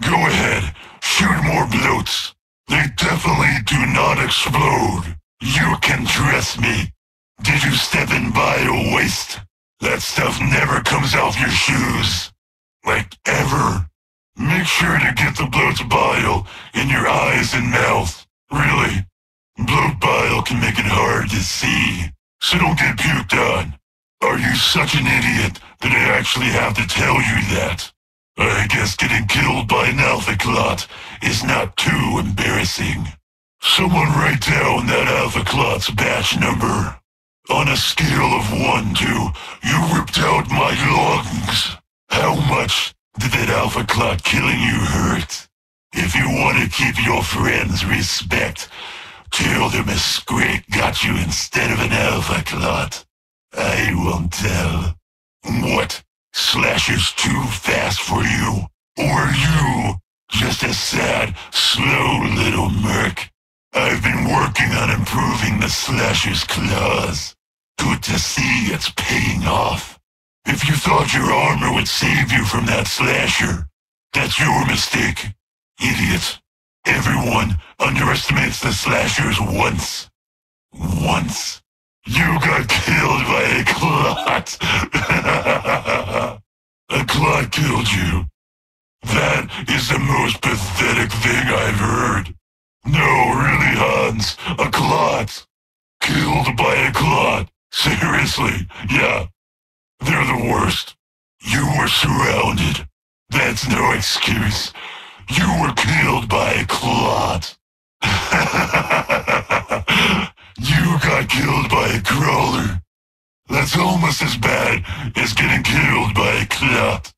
Go ahead, shoot more bloats. They definitely do not explode. You can trust me. Did you step in bio waste? That stuff never comes off your shoes. Like ever. Make sure to get the bloat's bile in your eyes and mouth. Really. Bloat bile can make it hard to see. So don't get puked on. Are you such an idiot that I actually have to tell you that? I guess getting killed by an alpha clot is not too embarrassing. Someone write down that alpha clot's batch number. On a scale of 1 to, you ripped out my lungs. How much did that alpha clot killing you hurt? If you want to keep your friends' respect, tell them a Scrake got you instead of an alpha clot. I won't tell. What? Slasher's too fast for you? Or you? Just a sad, slow little merc. I've been working on improving the Slasher's claws. Good to see it's paying off. If you thought your armor would save you from that Slasher, that's your mistake. Idiot. Everyone underestimates the Slashers once. Once. You got killed by a clot. a clot killed you. That is the most pathetic thing I've heard. No, really, Hans. A clot. Killed by a clot. Seriously, yeah. They're the worst. You were surrounded. That's no excuse. You were killed by a clot. you got killed by a crawler. That's almost as bad as getting killed by a clot.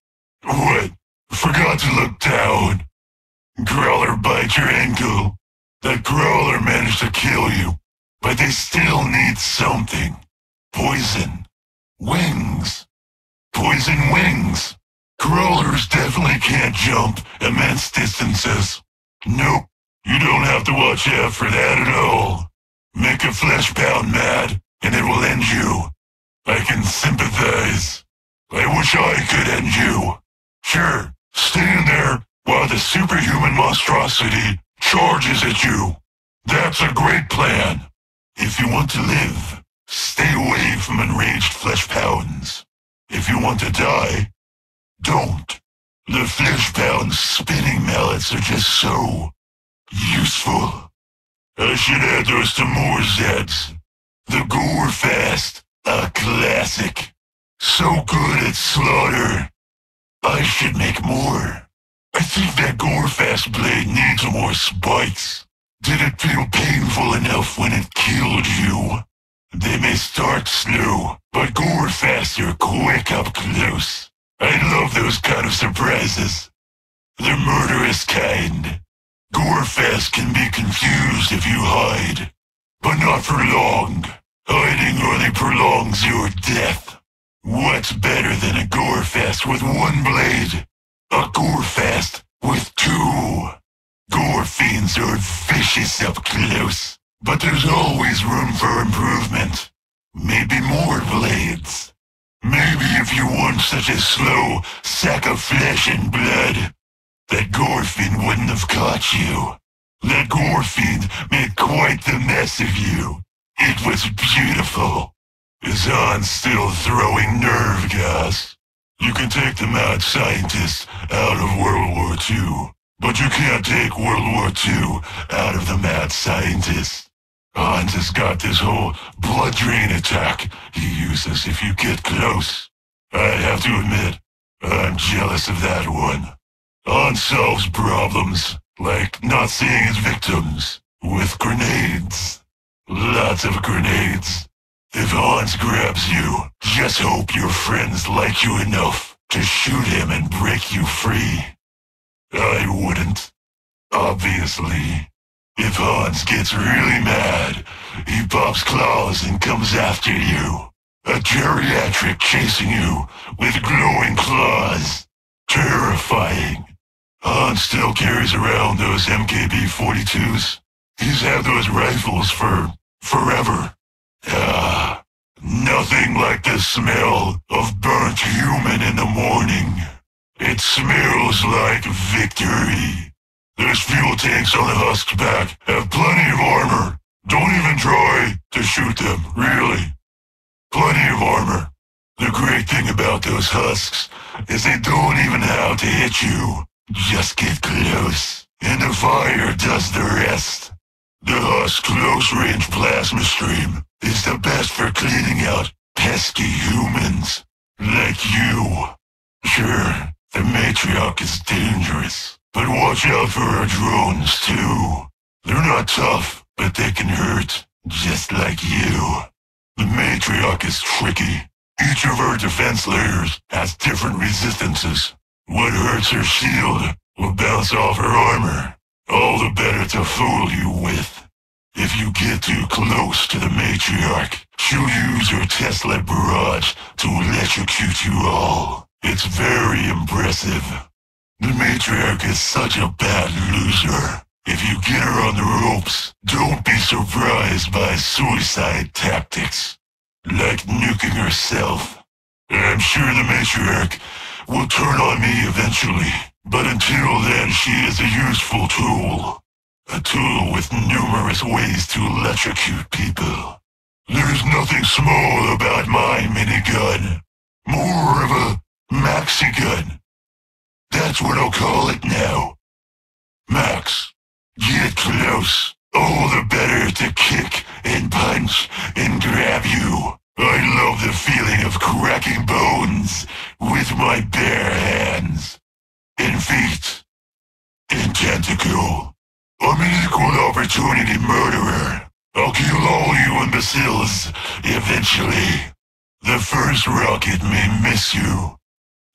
What? Forgot to look down. Crawler bite your ankle. That crawler managed to kill you, but they still need something. Poison. Wings. Poison wings. Crawlers definitely can't jump immense distances. Nope. You don't have to watch out for that at all. Make a flesh mad, and it will end you. I can sympathize. I wish I could end you. Sure, stand there while the superhuman monstrosity charges at you. That's a great plan. If you want to live, stay away from enraged Fleshpounds. If you want to die, don't. The Fleshpound spinning mallets are just so useful. I should add those to more Zeds. The Gorefast, a classic. So good at slaughter. I should make more. I think that Gore Gorefast blade needs more spikes. Did it feel painful enough when it killed you? They may start slow, but Gorefast are quick up close. I love those kind of surprises. The murderous kind. Gorefast can be confused if you hide, but not for long. Hiding only prolongs your death. What's better than a Gorefast with one blade? A Gorefast with two. Gorefiends are vicious up close, but there's always room for improvement. Maybe more blades. Maybe if you weren't such a slow sack of flesh and blood, that Gorefiend wouldn't have caught you. That Gorefiend made quite the mess of you. It was beautiful. Is Hans still throwing nerve gas? You can take the mad scientists out of World War II, but you can't take World War II out of the mad scientists. Hans has got this whole blood drain attack he uses if you get close. I have to admit, I'm jealous of that one. Hans solves problems, like not seeing his victims, with grenades. Lots of grenades. If Hans grabs you, just hope your friends like you enough to shoot him and break you free. I wouldn't. Obviously. If Hans gets really mad, he pops claws and comes after you. A geriatric chasing you with glowing claws. Terrifying. Hans still carries around those MKB-42s. He's had those rifles for forever. Ah, nothing like the smell of burnt human in the morning. It smells like victory. Those fuel tanks on the Husk's back have plenty of armor. Don't even try to shoot them, really. Plenty of armor. The great thing about those husks is they don't even have to hit you. Just get close, and the fire does the rest. The husk close-range plasma stream is the best for cleaning out pesky humans like you. Sure, the matriarch is dangerous, but watch out for our drones too. They're not tough, but they can hurt, just like you. The matriarch is tricky. Each of her defense layers has different resistances. What hurts her shield will bounce off her armor. All the better to fool you with. If you get too close to the matriarch, she'll use her Tesla barrage to electrocute you all. It's very impressive. The matriarch is such a bad loser. If you get her on the ropes, don't be surprised by suicide tactics. Like nuking herself. I'm sure the matriarch will turn on me eventually, but until then she is a useful tool. A tool with numerous ways to electrocute people. There's nothing small about my minigun. More of a maxi gun. That's what I'll call it now. Max, get close. All the better to kick and punch and grab you. I love the feeling of cracking bones with my bare hands. And feet. And tentacle. I'm an equal opportunity murderer. I'll kill all you imbeciles, eventually. The first rocket may miss you.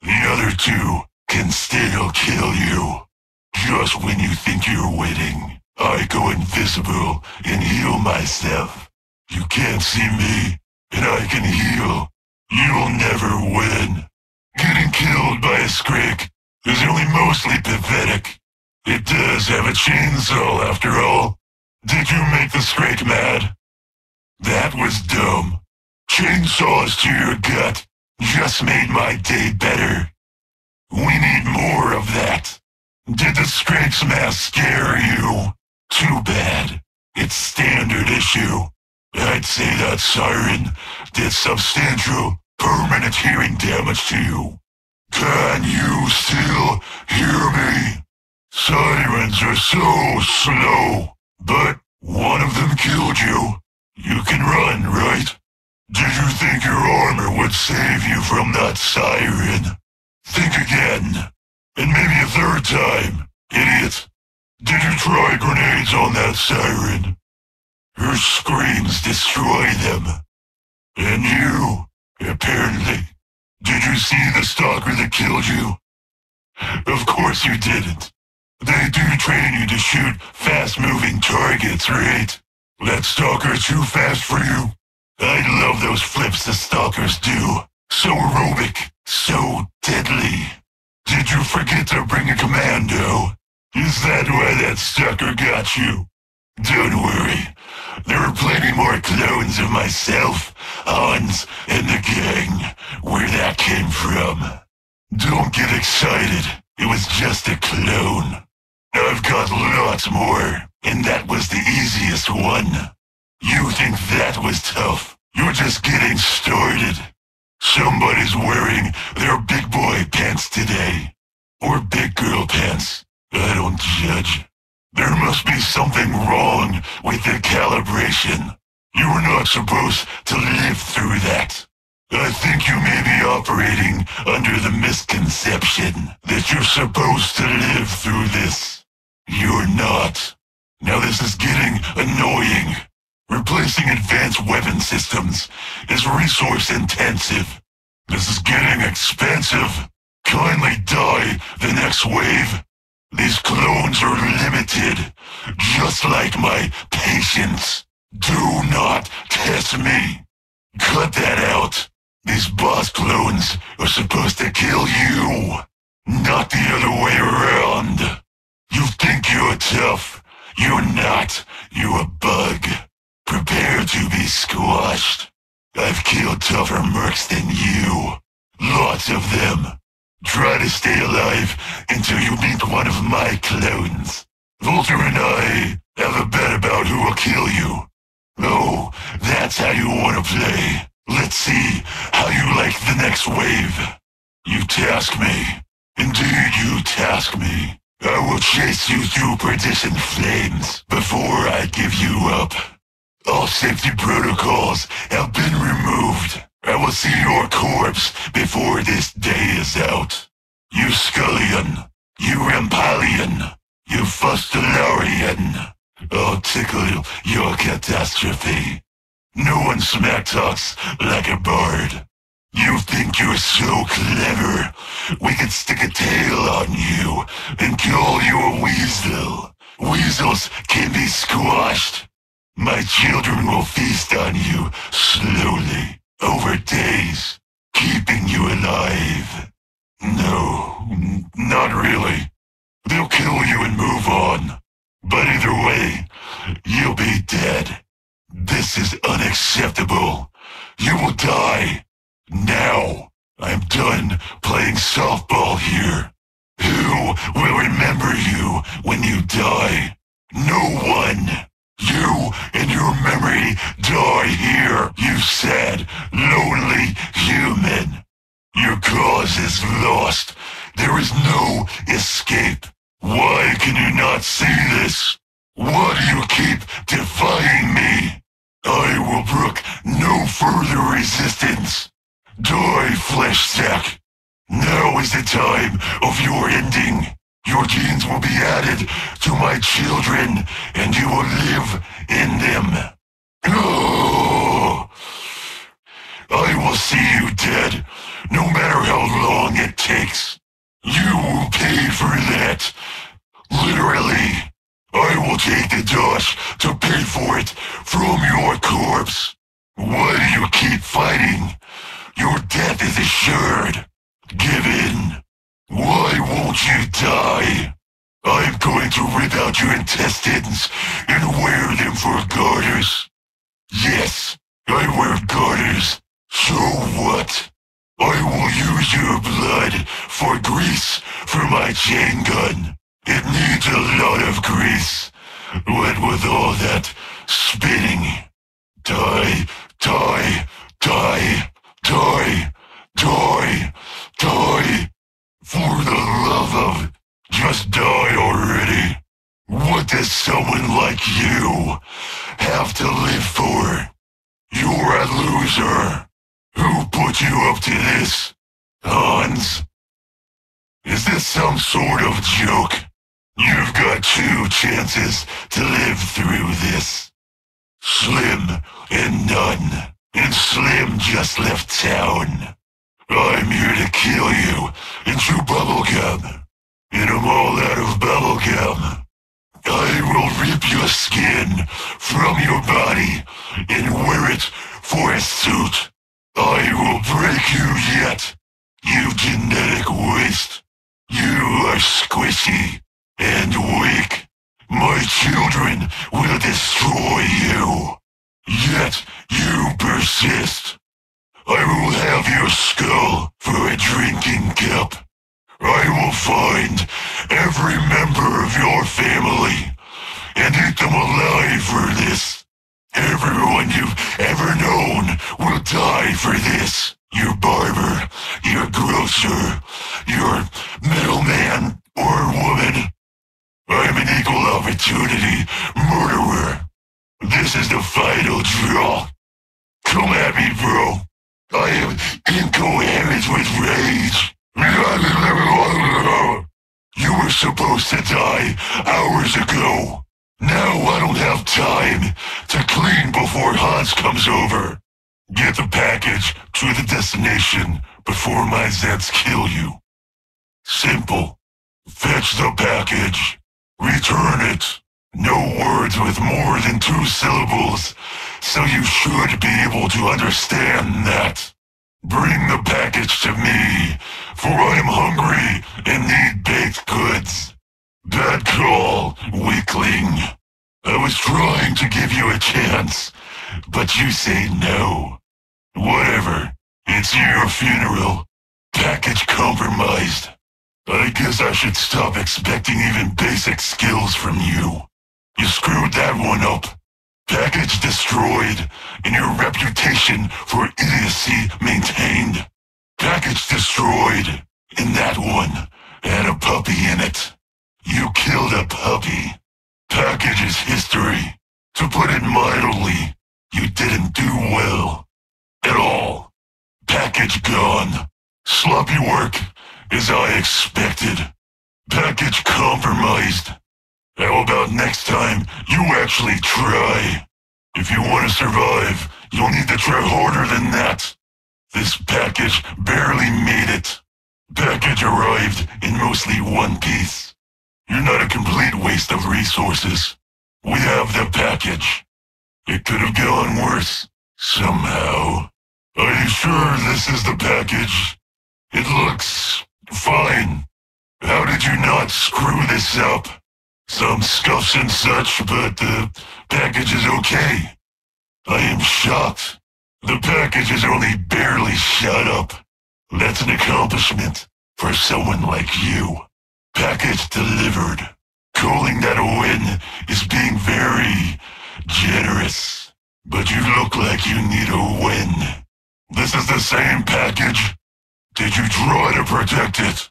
The other two can still kill you. Just when you think you're winning, I go invisible and heal myself. You can't see me, and I can heal. You'll never win. Getting killed by a Scrake is only mostly pathetic. It does have a chainsaw after all. Did you make the Scrake mad? That was dumb. Chainsaws to your gut just made my day better. We need more of that. Did the Scrake's mask scare you? Too bad. It's standard issue. I'd say that siren did substantial, permanent hearing damage to you. Can you still hear me? Sirens are so slow, but one of them killed you. You can run, right? Did you think your armor would save you from that siren? Think again. And maybe a third time, idiot. Did you try grenades on that siren? Her screams destroy them. And you, apparently. Did you see the stalker that killed you? Of course you didn't. They do train you to shoot fast-moving targets, right? That stalker too fast for you? I love those flips the stalkers do. So aerobic, so deadly. Did you forget to bring a commando? Is that why that stalker got you? Don't worry. There are plenty more clones of myself, Hans, and the gang, where that came from. Don't get excited. It was just a clone. I've got lots more, and that was the easiest one. You think that was tough? You're just getting started. Somebody's wearing their big boy pants today. Or big girl pants. I don't judge. There must be something wrong with the calibration. You were not supposed to live through that. I think you may be operating under the misconception that you're supposed to live through this. You're not. Now this is getting annoying. Replacing advanced weapon systems is resource intensive. This is getting expensive. Kindly die the next wave. These clones are limited, just like my patience. Do not test me. Cut that out. These boss clones are supposed to kill you, not the other way around. You think you're tough. You're not. You're a bug. Prepare to be squashed. I've killed tougher mercs than you. Lots of them. Try to stay alive until you meet one of my clones. Volter and I have a bet about who will kill you. Oh, that's how you want to play. Let's see how you like the next wave. You task me. Indeed, you task me. I will chase you through perdition flames before I give you up. All safety protocols have been removed. I will see your corpse before this day is out. You Scullion, you Rampallion, you Fustilarian. I'll tickle your catastrophe. No one smack talks like a bard. You think you're so clever? We could stick a tail on you and call you a weasel. Weasels can be squashed. My children will feast on you slowly, over days, keeping you alive. No, not really. They'll kill you and move on. But either way, you'll be dead. This is unacceptable. You will die. Now. I'm done playing softball here. Who will remember you when you die? No one. You and your memory die here, you sad, lonely human. Your cause is lost. There is no escape. Why can you not see this? Why do you keep defying me? I will brook no further resistance. Die, flesh sack. Now is the time of your ending. Your genes will be added to my children, and you will live in them. Oh, I will see you dead, no matter how long it takes. You will pay for that. Literally. I will take the dust to pay for it from your corpse. Why do you keep fighting? Your death is assured. Give in. Why won't you die? I'm going to rip out your intestines and wear them for garters. Yes, I wear garters. So what? I will use your blood for grease for my chain gun. It needs a lot of grease. What with all that spinning? Die, die, die, die, die, die. For the love of, just die already. What does someone like you have to live for? You're a loser. Who put you up to this? Hans? Is this some sort of joke? You've got two chances to live through this. Slim and none. And Slim just left town. I'm here to kill you and chew bubblegum. And I'm all out of bubblegum. I will rip your skin from your body and wear it for a suit. I will break you yet, you genetic waste. You are squishy and weak. My children will destroy you. Yet you persist. I will have your skull for a drinking cup. I will find every member of your family and eat them alive for this. Everyone you've ever known will die for this. Your barber, your grocer, your middleman or woman. I'm an equal opportunity murderer. This is the final draw. Come at me, bro. I am incoherent with rage. You were supposed to die hours ago. Now I don't have time to clean before Hans comes over. Get the package to the destination before my Zeds kill you. Simple. Fetch the package. Return it. No words with more than two syllables, so you should be able to understand that. Bring the package to me, for I am hungry and need baked goods. Bad call, weakling. I was trying to give you a chance, but you say no. Whatever. It's your funeral. Package compromised. I guess I should stop expecting even basic skills from you. You screwed that one up. Package destroyed, and your reputation for idiocy maintained. Package destroyed, and that one had a puppy in it. You killed a puppy. Package is history. To put it mildly, you didn't do well. At all. Package gone. Sloppy work, as I expected. Package compromised. How about next time you actually try? If you want to survive, you'll need to try harder than that. This package barely made it. Package arrived in mostly one piece. You're not a complete waste of resources. We have the package. It could have gone worse, somehow. Are you sure this is the package? It looks fine. How did you not screw this up? Some scuffs and such, but the package is okay. I am shocked. The package is only barely shut up. That's an accomplishment for someone like you. Package delivered. Calling that a win is being very generous. But you look like you need a win. This is the same package. Did you try to protect it?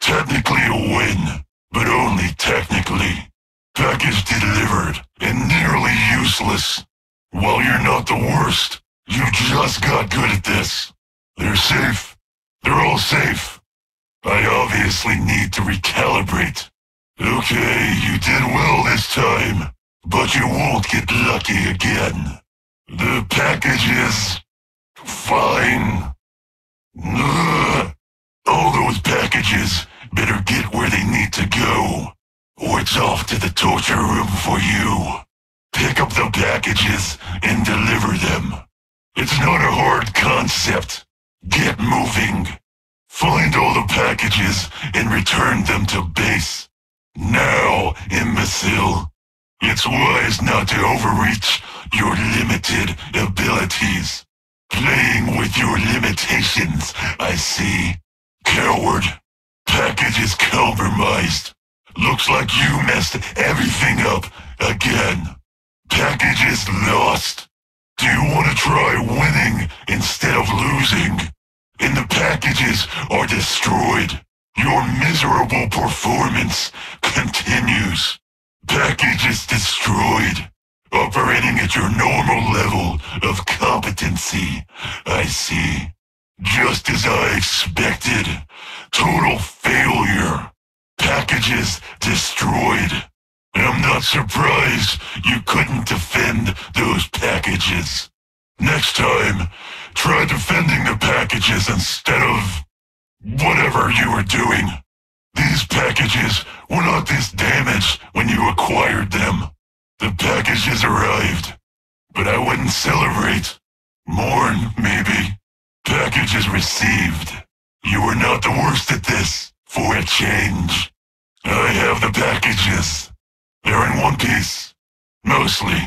Technically a win, but only technically. Package delivered and nearly useless. While you're not the worst, you just got good at this. They're safe. They're all safe. I obviously need to recalibrate. Okay, you did well this time, but you won't get lucky again. The package is... fine. Ugh. All those packages better get where they need to go, or it's off to the torture room for you. Pick up the packages and deliver them. It's not a hard concept. Get moving. Find all the packages and return them to base. Now, imbecile. It's wise not to overreach your limited abilities. Playing with your limitations, I see. Coward. Package is compromised. Looks like you messed everything up again. Package is lost. Do you want to try winning instead of losing? And the packages are destroyed. Your miserable performance continues. Package is destroyed. Operating at your normal level of competency. I see. Just as I expected. Total failure. Packages destroyed. I'm not surprised you couldn't defend those packages. Next time, try defending the packages instead of whatever you were doing. These packages were not this damaged when you acquired them. The packages arrived, but I wouldn't celebrate. Mourn, maybe. Packages received. You were not the worst at this, for a change. I have the packages. They're in one piece. Mostly.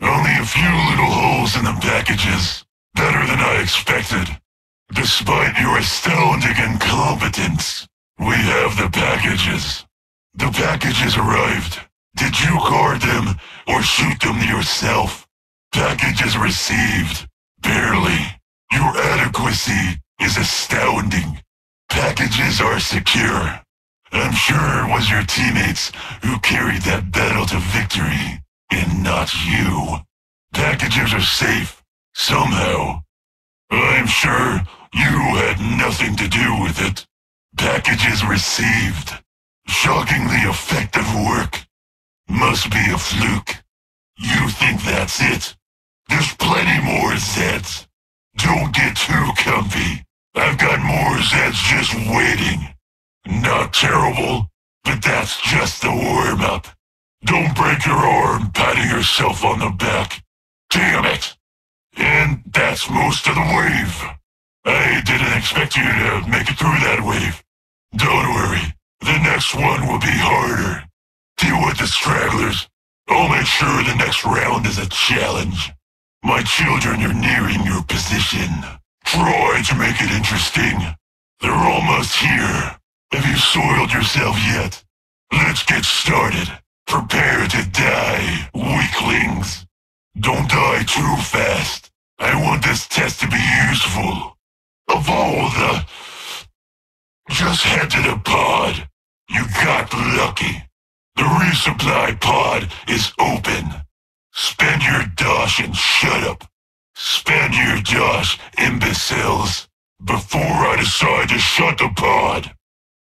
Only a few little holes in the packages. Better than I expected. Despite your astounding incompetence, we have the packages. The packages arrived. Did you guard them or shoot them yourself? Packages received. Barely. Your adequacy is astounding. Packages are secure. I'm sure it was your teammates who carried that battle to victory, and not you. Packages are safe, somehow. I'm sure you had nothing to do with it. Packages received. Shockingly effective work. Must be a fluke. You think that's it? There's plenty more Zeds. Don't get too comfy. I've got more Zeds just waiting. Not terrible, but that's just the warm-up. Don't break your arm patting yourself on the back. Damn it! And that's most of the wave. I didn't expect you to make it through that wave. Don't worry, the next one will be harder. Deal with the stragglers. I'll make sure the next round is a challenge. My children are nearing your position. Try to make it interesting. They're almost here. Have you soiled yourself yet? Let's get started. Prepare to die, weaklings. Don't die too fast. I want this test to be useful. Of all the... Just head to the pod. You got lucky. The resupply pod is open. Spend your dosh and shut up. Spend your dosh, imbeciles. Before I decide to shut the pod.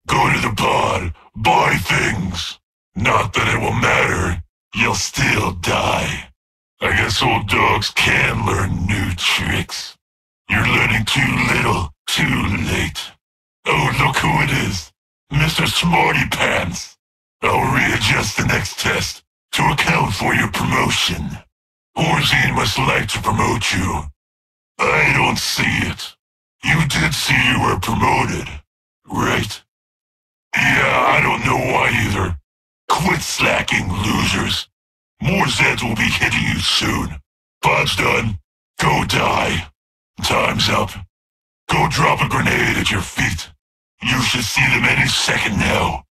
Go to the pod, buy things. Not that it will matter. You'll still die. I guess old dogs can learn new tricks. You're learning too little, too late. Oh, look who it is. Mr. Smarty Pants. I'll readjust the next test to account for your promotion. Horzine must like to promote you. I don't see it. You did see you were promoted, right? Yeah, I don't know why either. Quit slacking, losers. More Zeds will be hitting you soon. Pod's done. Go die. Time's up. Go drop a grenade at your feet. You should see them any second now.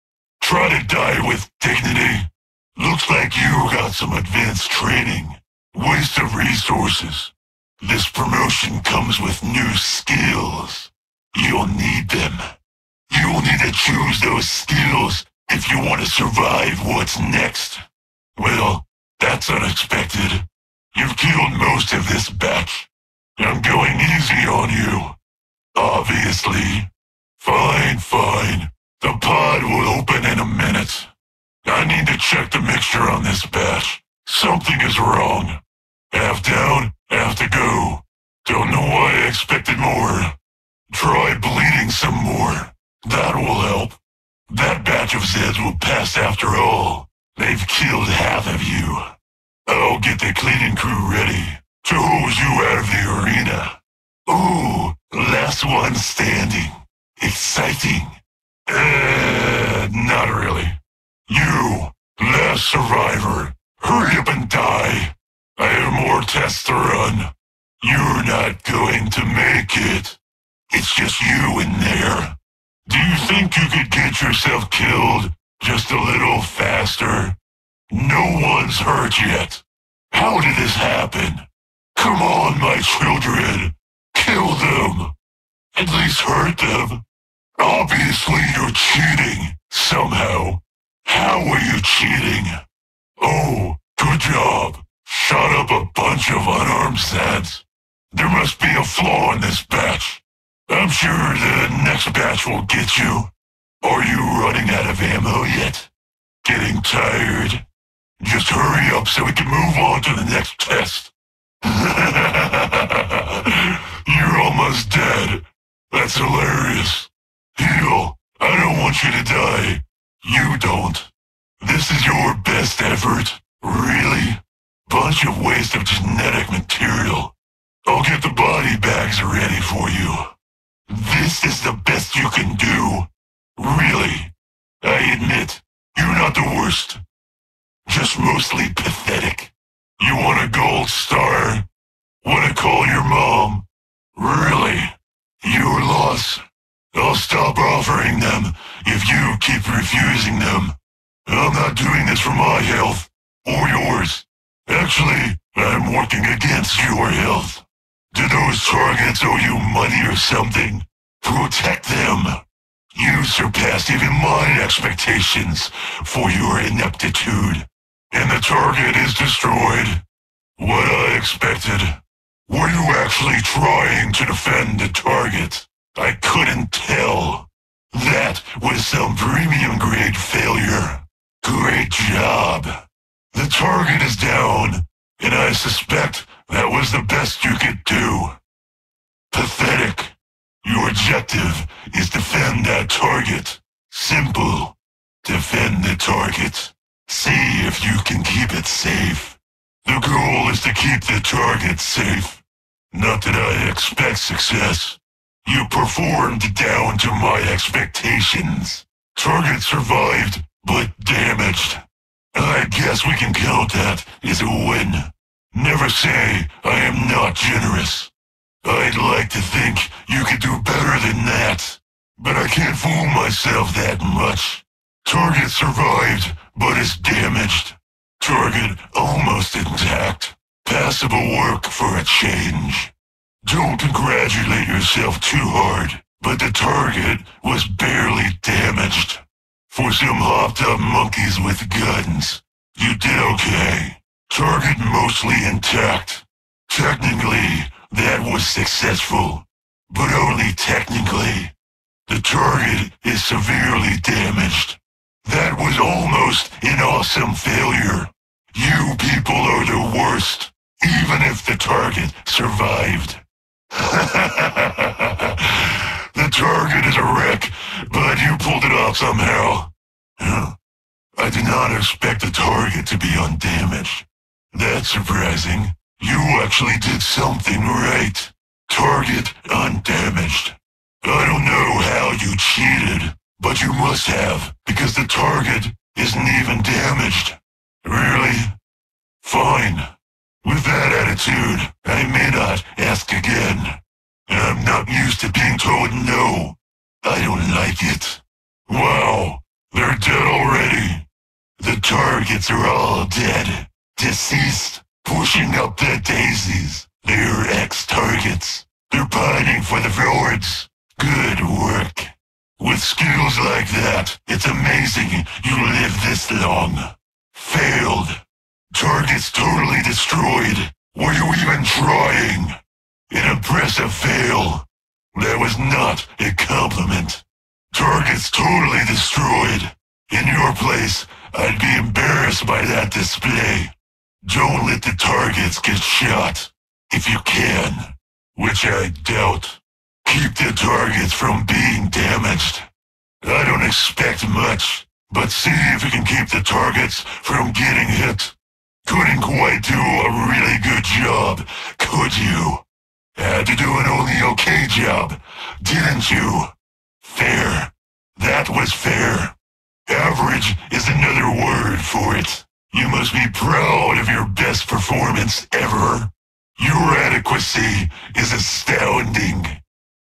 Try to die with dignity. Looks like you got some advanced training. Waste of resources. This promotion comes with new skills. You'll need them. You'll need to choose those skills if you want to survive what's next. Well, that's unexpected. You've killed most of this batch. I'm going easy on you. Obviously. Fine, fine. The pod will open in a minute. I need to check the mixture on this batch. Something is wrong. Half down, half to go. Don't know why I expected more. Try bleeding some more. That will help. That batch of Zeds will pass after all. They've killed half of you. I'll get the cleaning crew ready to hose you out of the arena. Ooh, last one standing. Exciting. Uh, not really. You, last survivor, hurry up and die. I have more tests to run. You're not going to make it. It's just you in there. Do you think you could get yourself killed just a little faster? No one's hurt yet. How did this happen? Come on, my children. Kill them. At least hurt them. Obviously you're cheating, somehow. How are you cheating? Oh, good job. Shot up a bunch of unarmed Zeds. There must be a flaw in this batch. I'm sure the next batch will get you. Are you running out of ammo yet? Getting tired? Just hurry up so we can move on to the next test. You're almost dead. That's hilarious. Heal. I don't want you to die. You don't. This is your best effort. Really? Bunch of waste of genetic material. I'll get the body bags ready for you. This is the best you can do. Really. I admit, you're not the worst. Just mostly pathetic. You want a gold star? Want to call your mom? Really? Your loss. I'll stop offering them if you keep refusing them. I'm not doing this for my health, or yours. Actually, I'm working against your health. Do those targets owe you money or something? Protect them. You surpassed even my expectations for your ineptitude. And the target is destroyed. What I expected. Were you actually trying to defend the target? I couldn't tell. That was some premium grade failure. Great job. The target is down, and I suspect that was the best you could do. Pathetic. Your objective is defend that target. Simple. Defend the target. See if you can keep it safe. The goal is to keep the target safe. Not that I expect success. You performed down to my expectations. Target survived, but damaged. I guess we can count that as a win. Never say I am not generous. I'd like to think you could do better than that. but I can't fool myself that much. Target survived, but is damaged. Target almost intact. Passable work for a change. Don't congratulate yourself too hard, but the target was barely damaged. For some hopped up monkeys with guns, you did okay. Target mostly intact. Technically, that was successful, but only technically. The target is severely damaged. That was almost an awesome failure. You people are the worst, even if the target survived. The target is a wreck, but you pulled it off somehow. I did not expect the target to be undamaged. That's surprising. You actually did something right. Target undamaged. I don't know how you cheated, but you must have, because the target isn't even damaged. Really? Fine. With that attitude, I may not ask again. I'm not used to being told no. I don't like it. Wow, they're dead already. The targets are all dead, deceased, pushing up their daisies. They're ex-targets. They're pining for the fjords. Good work. With skills like that, it's amazing you live this long. Failed. Targets totally destroyed. Were you even trying? An impressive fail. That was not a compliment. Targets totally destroyed. In your place, I'd be embarrassed by that display. Don't let the targets get shot. If you can. Which I doubt. Keep the targets from being damaged. I don't expect much, but see if you can keep the targets from getting hit. Couldn't quite do a really good job, could you? Had to do an only okay job, didn't you? Fair. That was fair. Average is another word for it. You must be proud of your best performance ever. Your adequacy is astounding.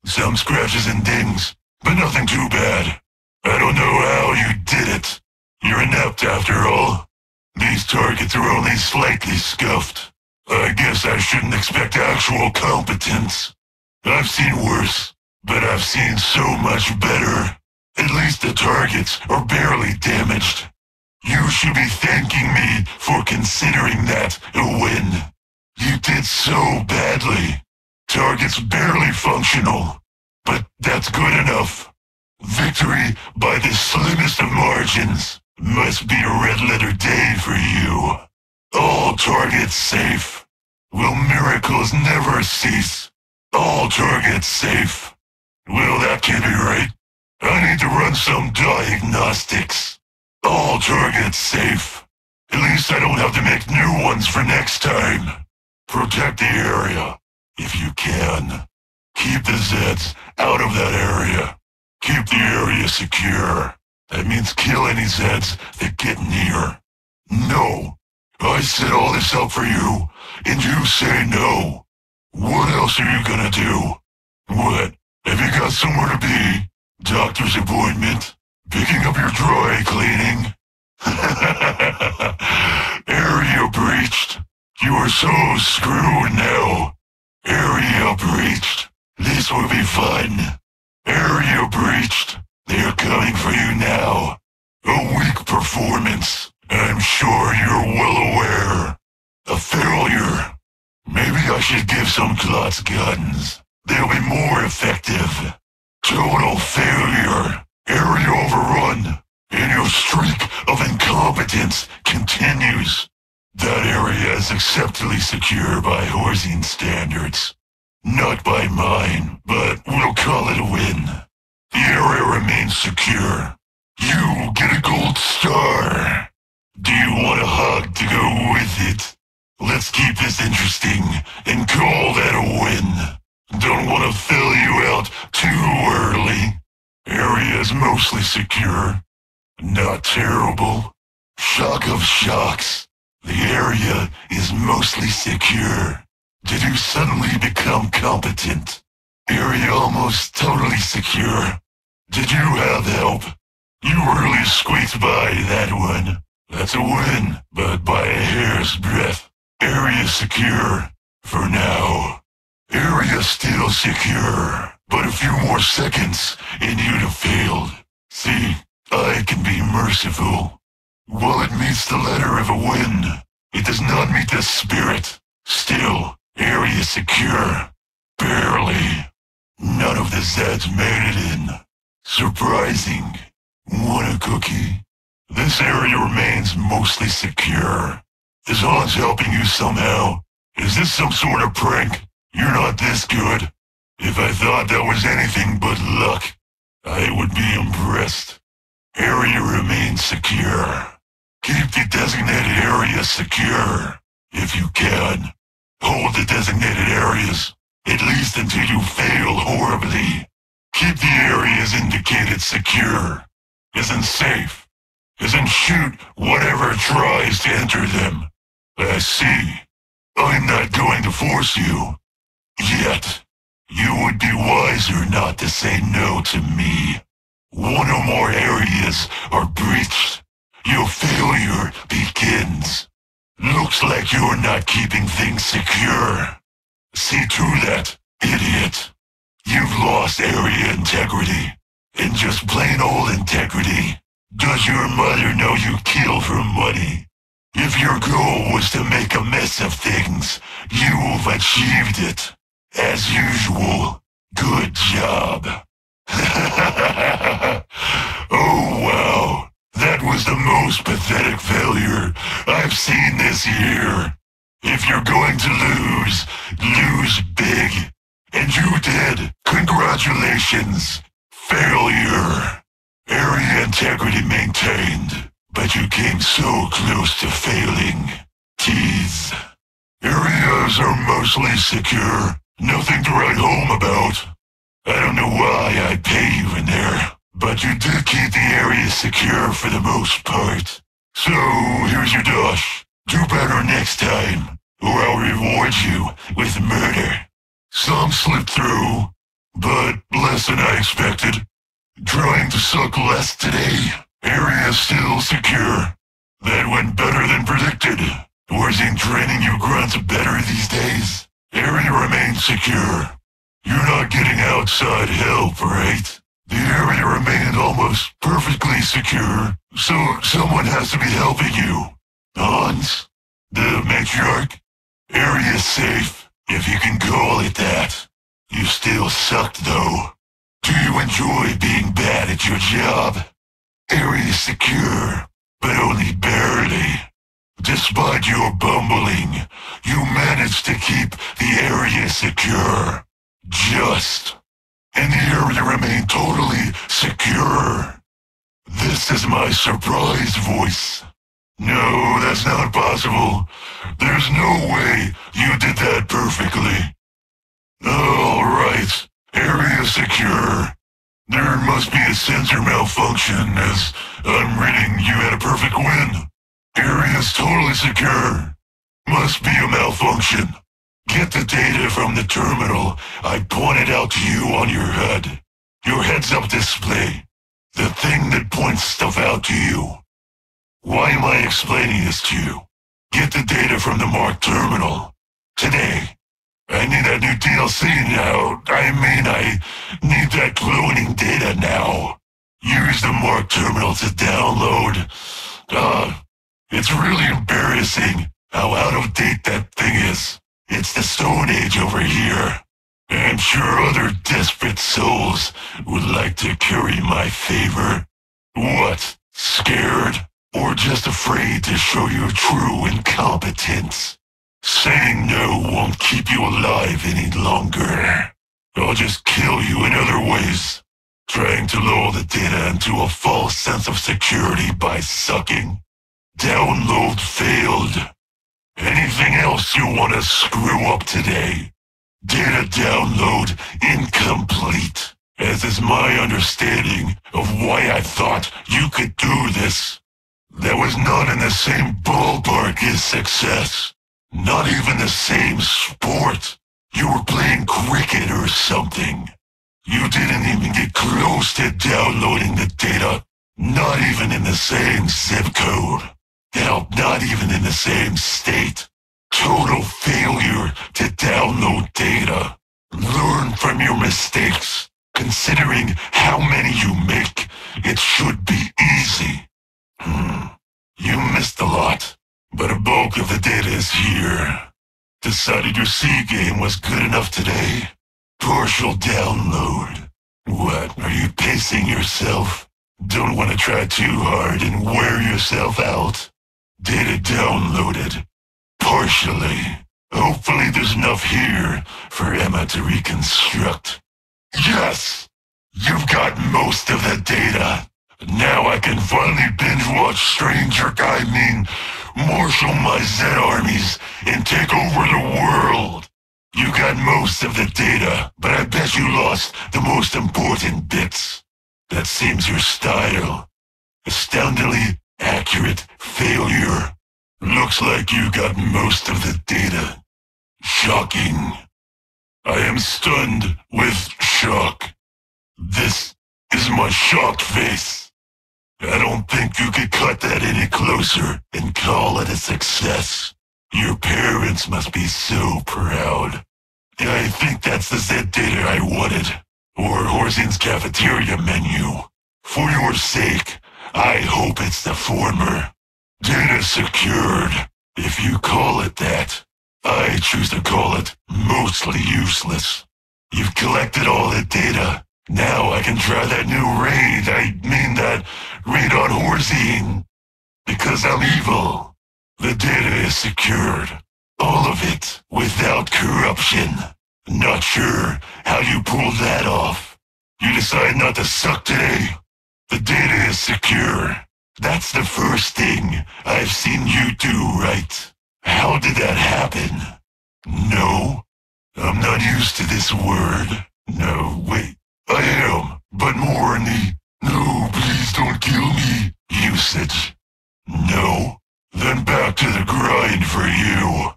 Some scratches and dings, but nothing too bad. I don't know how you did it. You're inept after all. These targets are only slightly scuffed. I guess I shouldn't expect actual competence. I've seen worse, but I've seen so much better. At least the targets are barely damaged. You should be thanking me for considering that a win. You did so badly. Target's barely functional, but that's good enough. Victory by the slimmest of margins must be a red letter day for you. All targets safe. Will miracles never cease? All targets safe. Well, that can't be right. I need to run some diagnostics. All targets safe. At least I don't have to make new ones for next time. Protect the area, if you can. Keep the Zeds out of that area. Keep the area secure. That means kill any Zeds that get near. No. I set all this up for you, and you say no. What else are you gonna do? What? Have you got somewhere to be? Doctor's appointment? Picking up your dry cleaning? area breached. You are so screwed now. Area breached. This will be fun. Area breached. They're coming for you now. A weak performance. I'm sure you're well aware. A failure. Maybe I should give some clots guns. They'll be more effective. Total failure. Area overrun. And your streak of incompetence continues. That area is acceptably secure by Horzine standards. Not by mine, but we'll call it a win. The area remains secure. You get a gold star. Do you want a hug to go with it? Let's keep this interesting and call that a win. Don't want to fill you out too early. Area is mostly secure. Not terrible. Shock of shocks. The area is mostly secure. Did you suddenly become competent? Area almost totally secure. Did you have help? You really squeaked by that one. That's a win, but by a hair's breadth. Area secure. For now. Area still secure. But a few more seconds and you'd have failed. See, I can be merciful. While it meets the letter of a win, it does not meet the spirit. Still, area secure. Barely. None of the Zeds made it in. Surprising. Want a cookie? This area remains mostly secure. Is Hans helping you somehow? Is this some sort of prank? You're not this good. If I thought that was anything but luck, I would be impressed. Area remains secure. Keep the designated areas secure, if you can. Hold the designated areas, at least until you fail horribly. Keep the areas indicated secure. Isn't safe. Isn't shoot whatever tries to enter them. I see. I'm not going to force you. Yet. You would be wiser not to say no to me. One or more areas are breached. Your failure begins. Looks like you're not keeping things secure. See to that, idiot. You've lost area integrity. And just plain old integrity. Does your mother know you kill for money? If your goal was to make a mess of things, you've achieved it. As usual, good job. oh wow, that was the most pathetic failure I've seen this year. If you're going to lose, lose big. And you did. Congratulations. Failure. Area integrity maintained. But you came so close to failing. Teeth. Areas are mostly secure. Nothing to write home about. I don't know why I pay you in there, but you did keep the area secure for the most part. So, here's your dosh. Do better next time, or I'll reward you with murder. Some slipped through, but less than I expected. Trying to suck less today. Area still secure. That went better than predicted. Horzine training you grunts better these days? Area remains secure. You're not getting outside help, right? The area remained almost perfectly secure, so someone has to be helping you. Hans? The matriarch? Area safe, if you can call it that. You still sucked, though. Do you enjoy being bad at your job? Area secure, but only barely. Despite your bumbling, you managed to keep the area secure. Just. And the area remained totally secure. This is my surprise voice. No, that's not possible. There's no way you did that perfectly. All right, area secure. There must be a sensor malfunction as I'm reading you had a perfect win. Area's totally secure. Must be a malfunction. Get the data from the terminal I pointed out to you on your head. Your heads-up display. The thing that points stuff out to you. Why am I explaining this to you? Get the data from the Mark terminal. Today. I need that new DLC now. I mean, I need that cloning data now. Use the Mark terminal to download. Uh, it's really embarrassing how out of date that thing is. It's the Stone Age over here. I'm sure other desperate souls would like to curry my favor. What? Scared? Or just afraid to show your true incompetence? Saying no won't keep you alive any longer. I'll just kill you in other ways. Trying to lull the data into a false sense of security by sucking. Download failed. Anything else you want to screw up today? Data download incomplete, as is my understanding of why I thought you could do this. That was none in the same ballpark as success. Not even the same sport. You were playing cricket or something. You didn't even get close to downloading the data. Not even in the same zip code. Hell, not even in the same state. Total failure to download data. Learn from your mistakes. Considering how many you make, it should be easy. Hmm. You missed a lot, but a bulk of the data is here. Decided your C game was good enough today. Partial download. What, are you pacing yourself? Don't want to try too hard and wear yourself out. Data downloaded. Partially. Hopefully there's enough here for Emma to reconstruct. Yes! You've got most of the data. Now I can finally binge watch Stranger mean, marshal my Z armies and take over the world. You got most of the data, but I bet you lost the most important bits. That seems your style. Astoundingly accurate failure. Looks like you got most of the data. Shocking. I am stunned with shock. This is my shocked face. I don't think you could cut that any closer and call it a success. Your parents must be so proud. I think that's the Z data I wanted. Or Horzine's cafeteria menu. For your sake, I hope it's the former. Data secured, if you call it that. I choose to call it mostly useless. You've collected all the data. Now I can try that new raid. I mean that raid on Horzine. Because I'm evil. The data is secured. All of it, without corruption. Not sure how you pulled that off. You decide not to suck today. The data is secure. That's the first thing I've seen you do right. How did that happen? No, I'm not used to this word. No, wait, I am, but more in the no, please don't kill me usage. No, then back to the grind for you.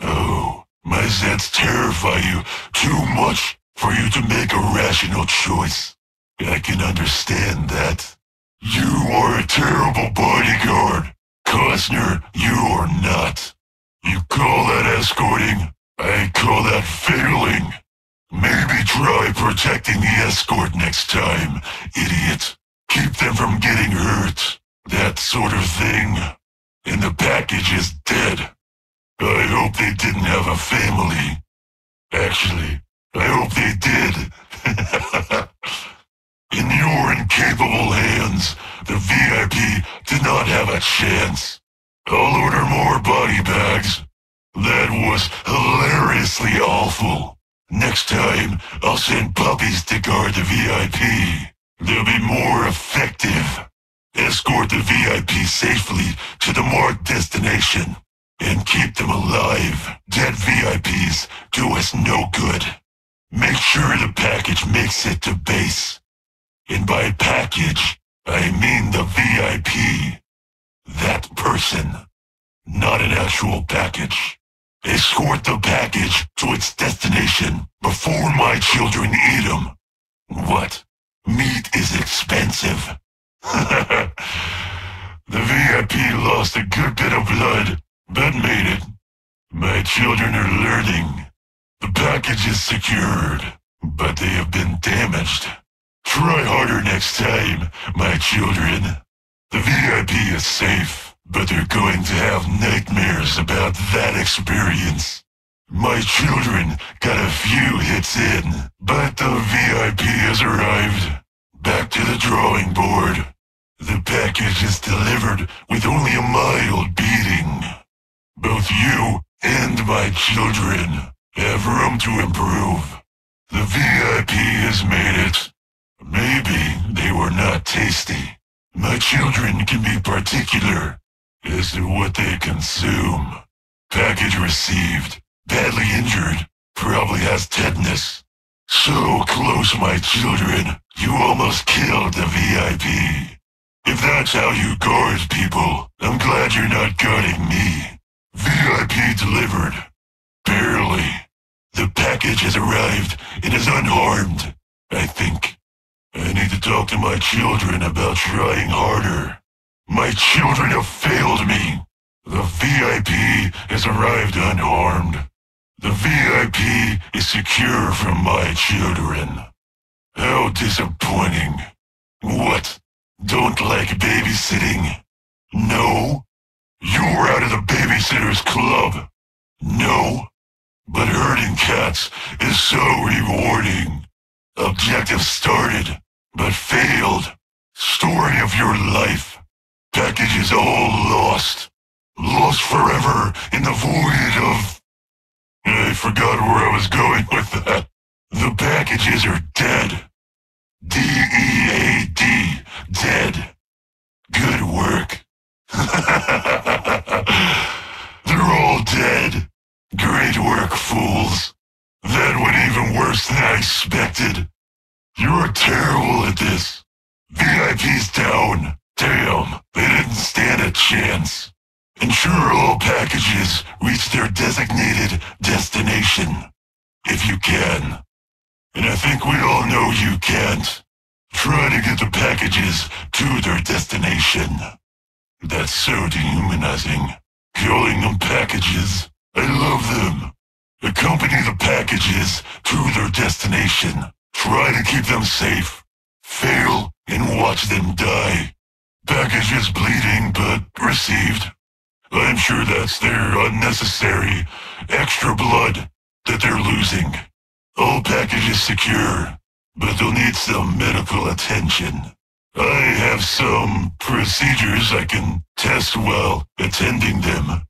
Oh, my Zeds terrify you too much for you to make a rational choice. I can understand that. You are a terrible bodyguard. Costner, you are not. You call that escorting? I call that failing. Maybe try protecting the escort next time, idiot. Keep them from getting hurt. That sort of thing and the package is dead. I hope they didn't have a family. Actually, I hope they did. In your incapable hands, the VIP did not have a chance. I'll order more body bags. That was hilariously awful. Next time, I'll send puppies to guard the VIP. They'll be more effective. Escort the VIP safely to the marked destination and keep them alive. Dead VIPs do us no good. Make sure the package makes it to base. And by package, I mean the VIP. That person. Not an actual package. Escort the package to its destination before my children eat them. What? Meat is expensive. the VIP lost a good bit of blood, but made it. My children are learning. The package is secured, but they have been damaged. Try harder next time, my children. The VIP is safe, but they're going to have nightmares about that experience. My children got a few hits in, but the VIP has arrived. Back to the drawing board. The package is delivered with only a mild beating. Both you and my children have room to improve. The VIP has made it. Maybe they were not tasty. My children can be particular as to what they consume. Package received. Badly injured. Probably has tetanus. So close, my children. You almost killed the VIP. If that's how you guard people, I'm glad you're not guarding me. VIP delivered. Barely. The package has arrived and is unharmed. I think. I need to talk to my children about trying harder. My children have failed me. The VIP has arrived unharmed. The VIP is secure from my children. How disappointing. What? Don't like babysitting? No? You're out of the babysitter's club? No? But herding cats is so rewarding. Objective started, but failed. Story of your life. Packages all lost. Lost forever in the void of... I forgot where I was going with that. The packages are dead. D-E-A-D. Dead. Good work. They're all dead. Great work, fools. That went even worse than I expected. You're terrible at this. VIP's down. Damn, they didn't stand a chance. Ensure all packages reach their designated destination. If you can. And I think we all know you can't. Try to get the packages to their destination. That's so dehumanizing. Calling them packages. I love them. Accompany the packages to their destination. Try to keep them safe. Fail and watch them die. Packages bleeding but received. I'm sure that's their unnecessary extra blood that they're losing. All packages secure, but they'll need some medical attention. I have some procedures I can test while attending them.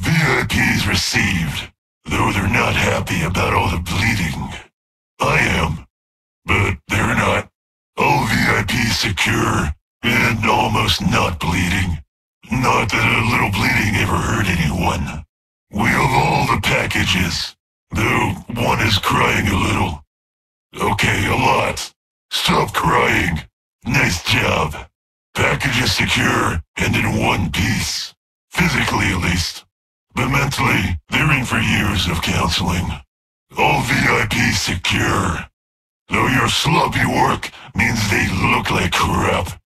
VIPs received, though they're not happy about all the bleeding. I am, but they're not. All VIPs secure and almost not bleeding. Not that a little bleeding ever hurt anyone. We have all the packages, though one is crying a little. Okay, a lot. Stop crying. Nice job. Package is secure and in one piece. Physically, at least. But mentally, they're in for years of counseling. All VIPs secure. Though your sloppy work means they look like crap.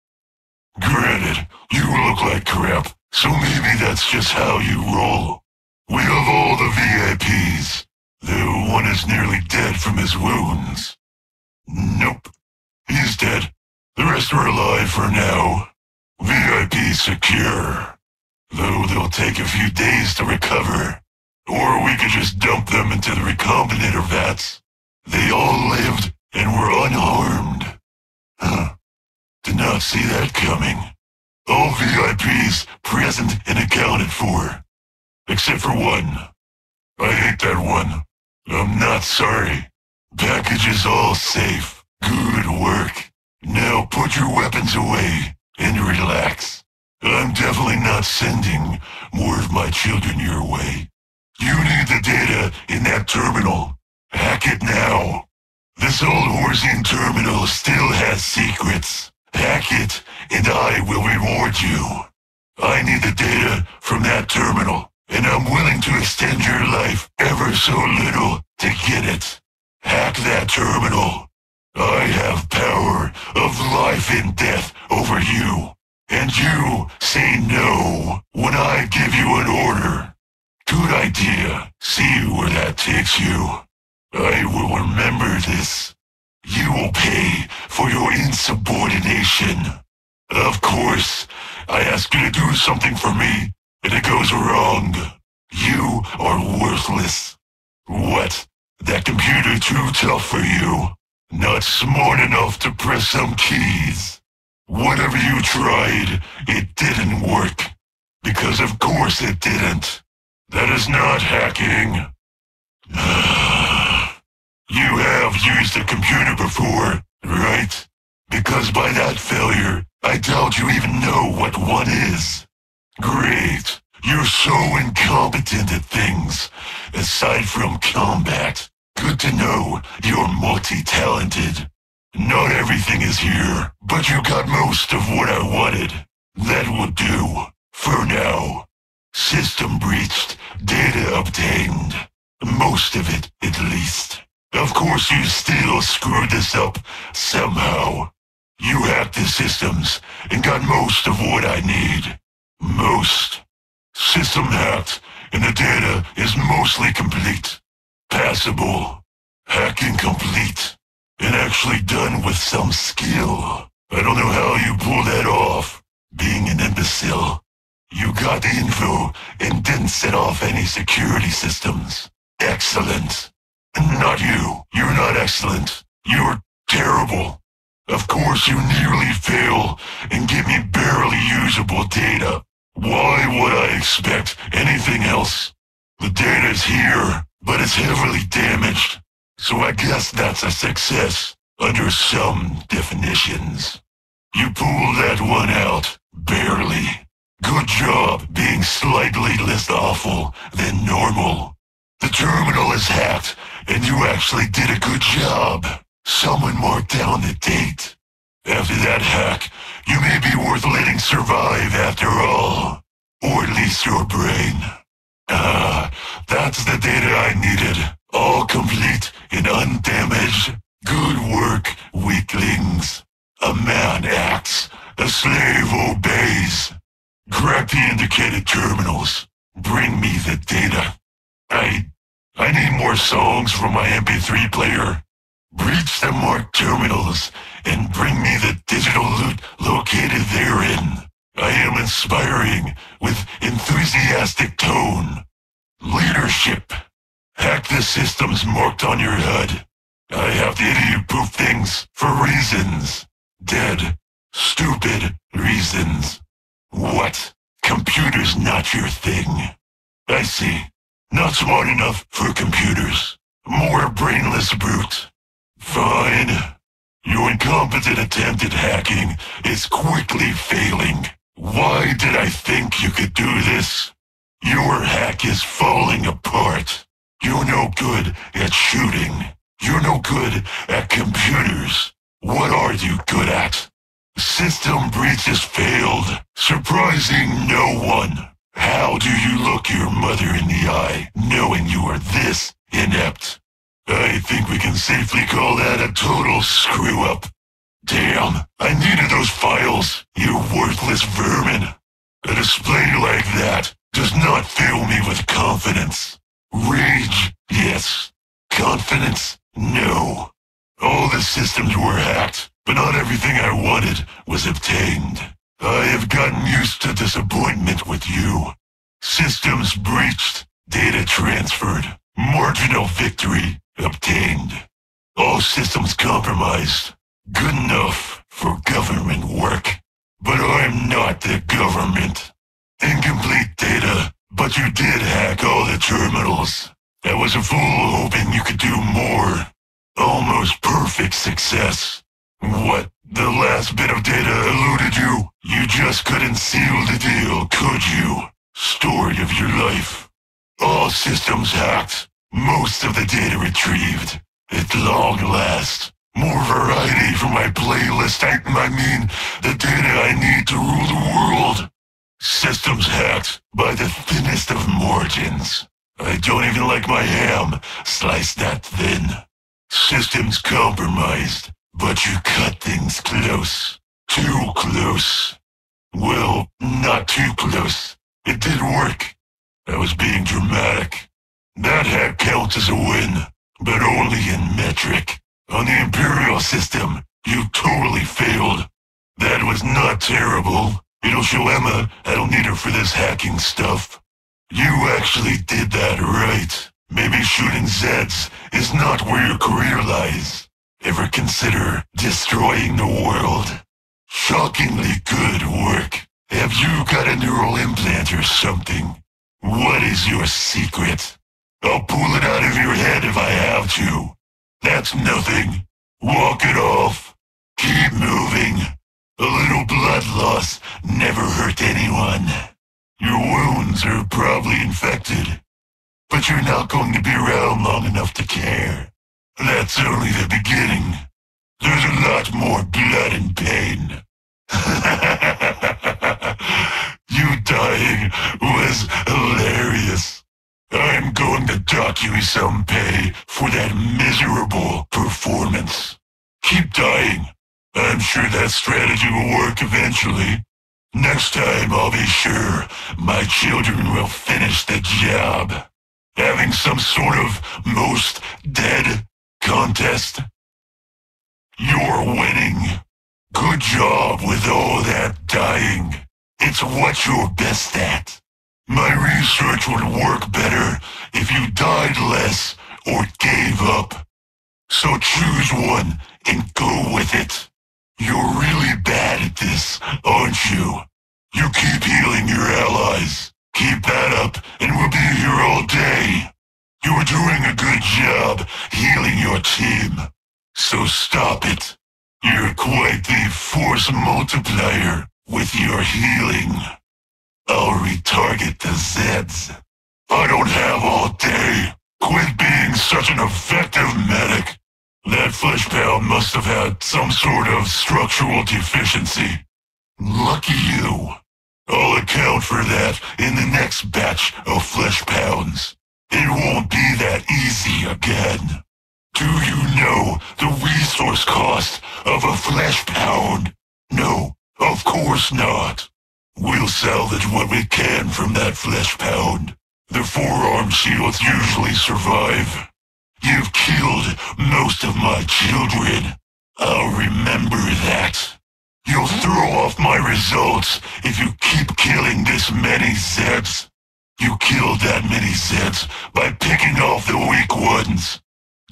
Granted, you look like crap, so maybe that's just how you roll. We have all the VIPs, though one is nearly dead from his wounds. Nope. He's dead. The rest are alive for now. VIP secure. Though they'll take a few days to recover. Or we could just dump them into the recombinator vats. They all lived and were unharmed. Huh. I did not see that coming. All VIPs present and accounted for. Except for one. I hate that one. I'm not sorry. Package is all safe. Good work. Now put your weapons away and relax. I'm definitely not sending more of my children your way. You need the data in that terminal. Hack it now. This old Horzine terminal still has secrets. Hack it, and I will reward you. I need the data from that terminal, and I'm willing to extend your life ever so little to get it. Hack that terminal. I have power of life and death over you, and you say no when I give you an order. Good idea. See where that takes you. I will remember this. You will pay for your insubordination. Of course, I ask you to do something for me, and it goes wrong. You are worthless. What? That computer too tough for you? Not smart enough to press some keys? Whatever you tried, it didn't work. Because of course it didn't. That is not hacking. You have used a computer before, right? Because by that failure, I doubt you even know what one is. Great. You're so incompetent at things. Aside from combat, good to know you're multi-talented. Not everything is here, but you got most of what I wanted. That will do. For now. System breached, data obtained. Most of it, at least. Of course you still screwed this up somehow. You hacked the systems and got most of what I need. Most. System hacked and the data is mostly complete. Passable. Hacking complete. And actually done with some skill. I don't know how you pulled that off. Being an imbecile. You got the info and didn't set off any security systems. Excellent. Not you. You're not excellent. You're terrible. Of course you nearly fail and give me barely usable data. Why would I expect anything else? The data's here, but it's heavily damaged. So I guess that's a success, under some definitions. You pulled that one out, barely. Good job being slightly less awful than normal. The terminal is hacked, and you actually did a good job. Someone marked down the date. After that hack, you may be worth letting survive after all. Or at least your brain. Ah, that's the data I needed. All complete and undamaged. Good work, weaklings. A man acts, a slave obeys. Grab the indicated terminals. Bring me the data. I... I need more songs from my MP3 player. Breach the marked terminals and bring me the digital loot located therein. I am inspiring with enthusiastic tone. Leadership. Hack the systems marked on your HUD. I have the idiot-proof things for reasons. Dead. Stupid reasons. What? Computers not your thing. I see. Not smart enough for computers. More brainless brute. Fine. Your incompetent attempt at hacking is quickly failing. Why did I think you could do this? Your hack is falling apart. You're no good at shooting. You're no good at computers. What are you good at? System breaches failed, surprising no one. How do you look your mother in the eye, knowing you are this inept? I think we can safely call that a total screw-up. Damn, I needed those files, you worthless vermin. A display like that does not fill me with confidence. Rage, yes. Confidence, no. All the systems were hacked, but not everything I wanted was obtained. I have gotten used to disappointment with you. Systems breached, data transferred, marginal victory obtained. All systems compromised. Good enough for government work. But I'm not the government. Incomplete data, but you did hack all the terminals. I was a fool hoping you could do more. Almost perfect success. What? The last bit of data eluded you? You just couldn't seal the deal, could you? Story of your life. All systems hacked. Most of the data retrieved. At long last. More variety for my playlist. I, I mean, the data I need to rule the world. Systems hacked by the thinnest of margins. I don't even like my ham sliced that thin. Systems compromised, but you cut things close. Too close. Well, not too close. It did work. I was being dramatic. That hack counts as a win, but only in metric. On the Imperial system, you totally failed. That was not terrible. It'll show Emma I don't need her for this hacking stuff. You actually did that right. Maybe shooting Zeds is not where your career lies. Ever consider destroying the world? Shockingly good work. Have you got a neural implant or something? What is your secret? I'll pull it out of your head if I have to. That's nothing. Walk it off. Keep moving. A little blood loss never hurt anyone. Your wounds are probably infected. But you're not going to be around long enough to care. That's only the beginning. There's a lot more blood and pain. you dying was hilarious. I'm going to dock you some pay for that miserable performance. Keep dying. I'm sure that strategy will work eventually. Next time I'll be sure my children will finish the job. Having some sort of most dead contest. You're winning. Good job with all that dying. It's what you're best at. My research would work better if you died less or gave up. So choose one and go with it. You're really bad at this, aren't you? You keep healing your allies. Keep that up and we'll be here all day. You're doing a good job healing your team. So stop it. You're quite the force multiplier with your healing. I'll retarget the Zeds. I don't have all day. Quit being such an effective medic. That Fleshpound must have had some sort of structural deficiency. Lucky you. I'll account for that in the next batch of Fleshpounds. It won't be that easy again. Do you know the resource cost of a Fleshpound? No, of course not. We'll salvage what we can from that Fleshpound. The forearm shields usually survive. You've killed most of my children. I'll remember that. You'll throw off my results if you keep killing this many Zeds. You killed that many Zeds by picking off the weak ones.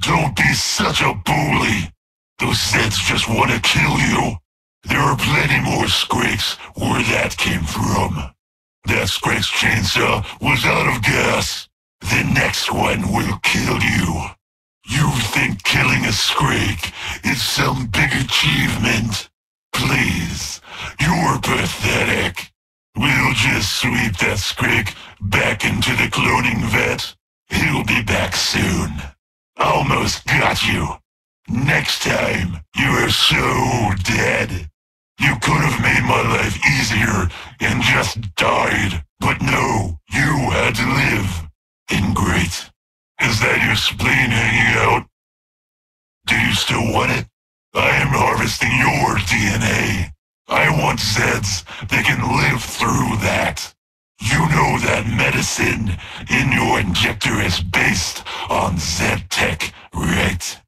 Don't be such a bully. Those Zeds just want to kill you. There are plenty more Scrakes where that came from. That Scrake's chainsaw was out of gas. The next one will kill you. You think killing a Scrake is some big achievement? Please, you're pathetic. We'll just sweep that Scrake back into the cloning vet. He'll be back soon. Almost got you. Next time, you are so dead. You could have made my life easier and just died. But no, you had to live. Ingrate. Is that your spleen hanging out? Do you still want it? I am harvesting your DNA. I want Zeds that can live through that. You know that medicine in your injector is based on Zed tech, right?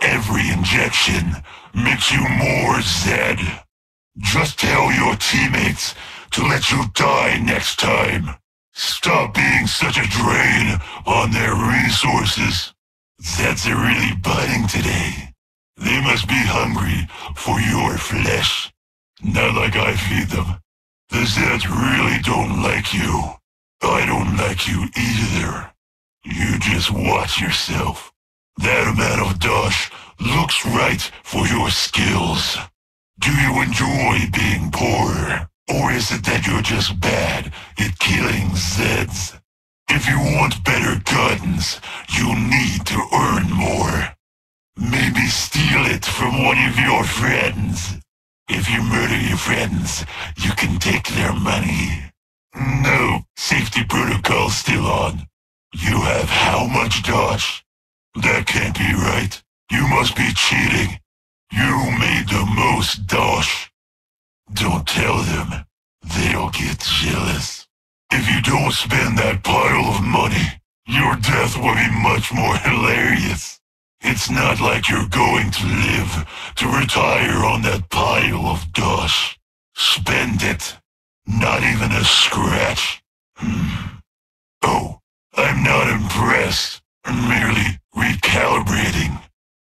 Every injection makes you more Zed. Just tell your teammates to let you die next time. Stop being such a drain on their resources. Zeds are really biting today. They must be hungry for your flesh. Not like I feed them. The Zeds really don't like you. I don't like you either. You just watch yourself. That amount of dosh looks right for your skills. Do you enjoy being poor? Or is it that you're just bad at killing Zeds? If you want better guns, you need to earn more. Maybe steal it from one of your friends. If you murder your friends, you can take their money. No, safety protocol still on. You have how much dosh? That can't be right. You must be cheating. You made the most dosh. Don't tell them. They'll get jealous. If you don't spend that pile of money, your death will be much more hilarious. It's not like you're going to live to retire on that pile of dosh. Spend it. Not even a scratch. Hmm. Oh, I'm not impressed. I'm merely recalibrating.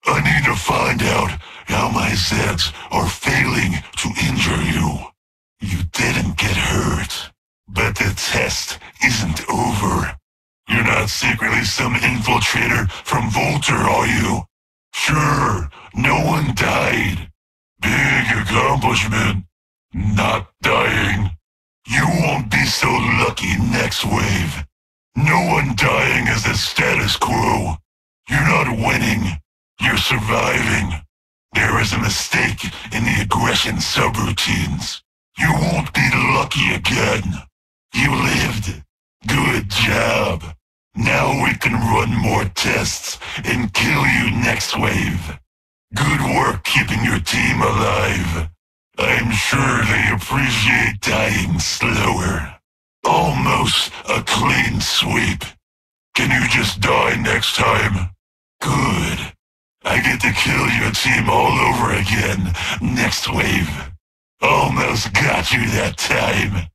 I need to find out how my Zeds are failing to injure you. You didn't get hurt, but the test isn't over. You're not secretly some infiltrator from Volter, are you? Sure, no one died. Big accomplishment. Not dying. You won't be so lucky next wave. No one dying is the status quo. You're not winning. You're surviving. There is a mistake in the aggression subroutines. You won't be lucky again. You lived. Good job. Now we can run more tests and kill you next wave. Good work keeping your team alive. I'm sure they appreciate dying slower. Almost a clean sweep. Can you just die next time? Good. I get to kill your team all over again next wave. Almost got you that time.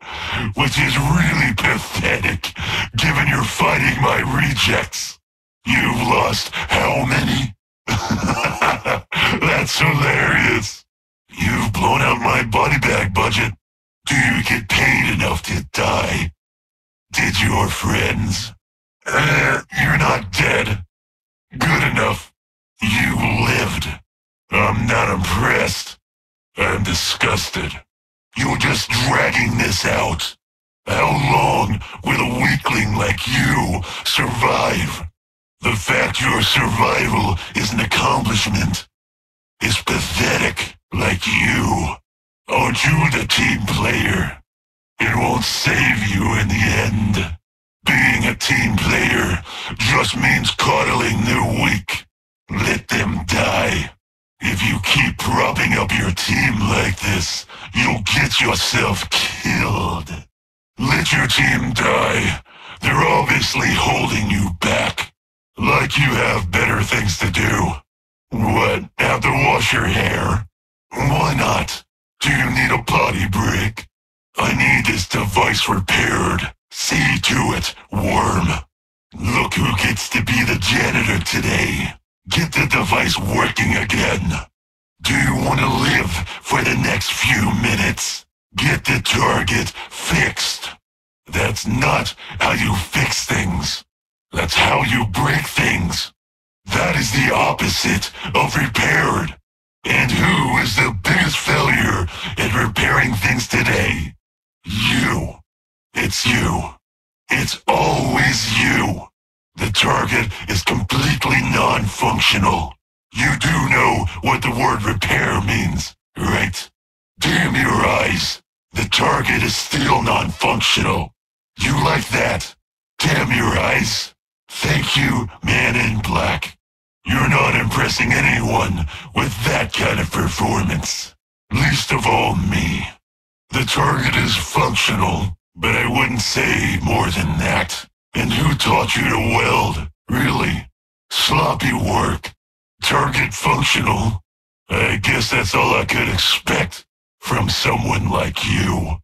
Which is really pathetic, given you're fighting my rejects. You've lost how many? That's hilarious. You've blown out my body bag budget. Do you get paid enough to die? Did your friends? Uh, you're not dead. Good enough. You lived. I'm not impressed. I'm disgusted. You're just dragging this out. How long will a weakling like you survive? The fact your survival is an accomplishment is pathetic, like you. Aren't you the team player? It won't save you in the end. Being a team player just means coddling the weak. Let them die. If you keep propping up your team like this, you'll get yourself killed. Let your team die. They're obviously holding you back. Like you have better things to do. What, have to wash your hair? Why not? Do you need a potty break? I need this device repaired. See to it, worm. Look who gets to be the janitor today. Get the device working again. Do you want to live for the next few minutes? Get the target fixed. That's not how you fix things. That's how you break things. That is the opposite of repaired. And who is the biggest failure at repairing things today? You. It's you. It's always you. The target is completely non-functional. You do know what the word repair means, right? Damn your eyes. The target is still non-functional. You like that? Damn your eyes. Thank you, man in black. You're not impressing anyone with that kind of performance. Least of all me. The target is functional, but I wouldn't say more than that. And who taught you to weld? Really? Sloppy work. Target functional. I guess that's all I could expect from someone like you.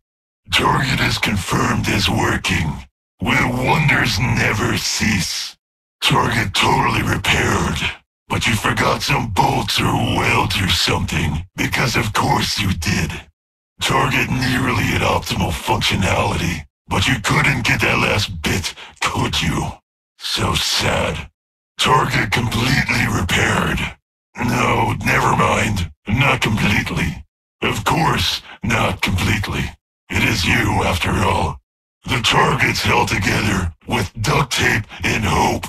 Target is confirmed as working. Where wonders never cease? Target totally repaired. But you forgot some bolts or welds or something, because of course you did. Target nearly at optimal functionality, but you couldn't get that last bit, could you? So sad. Target completely repaired. No, never mind. Not completely. Of course, not completely. It is you, after all. The target's held together with duct tape and hope,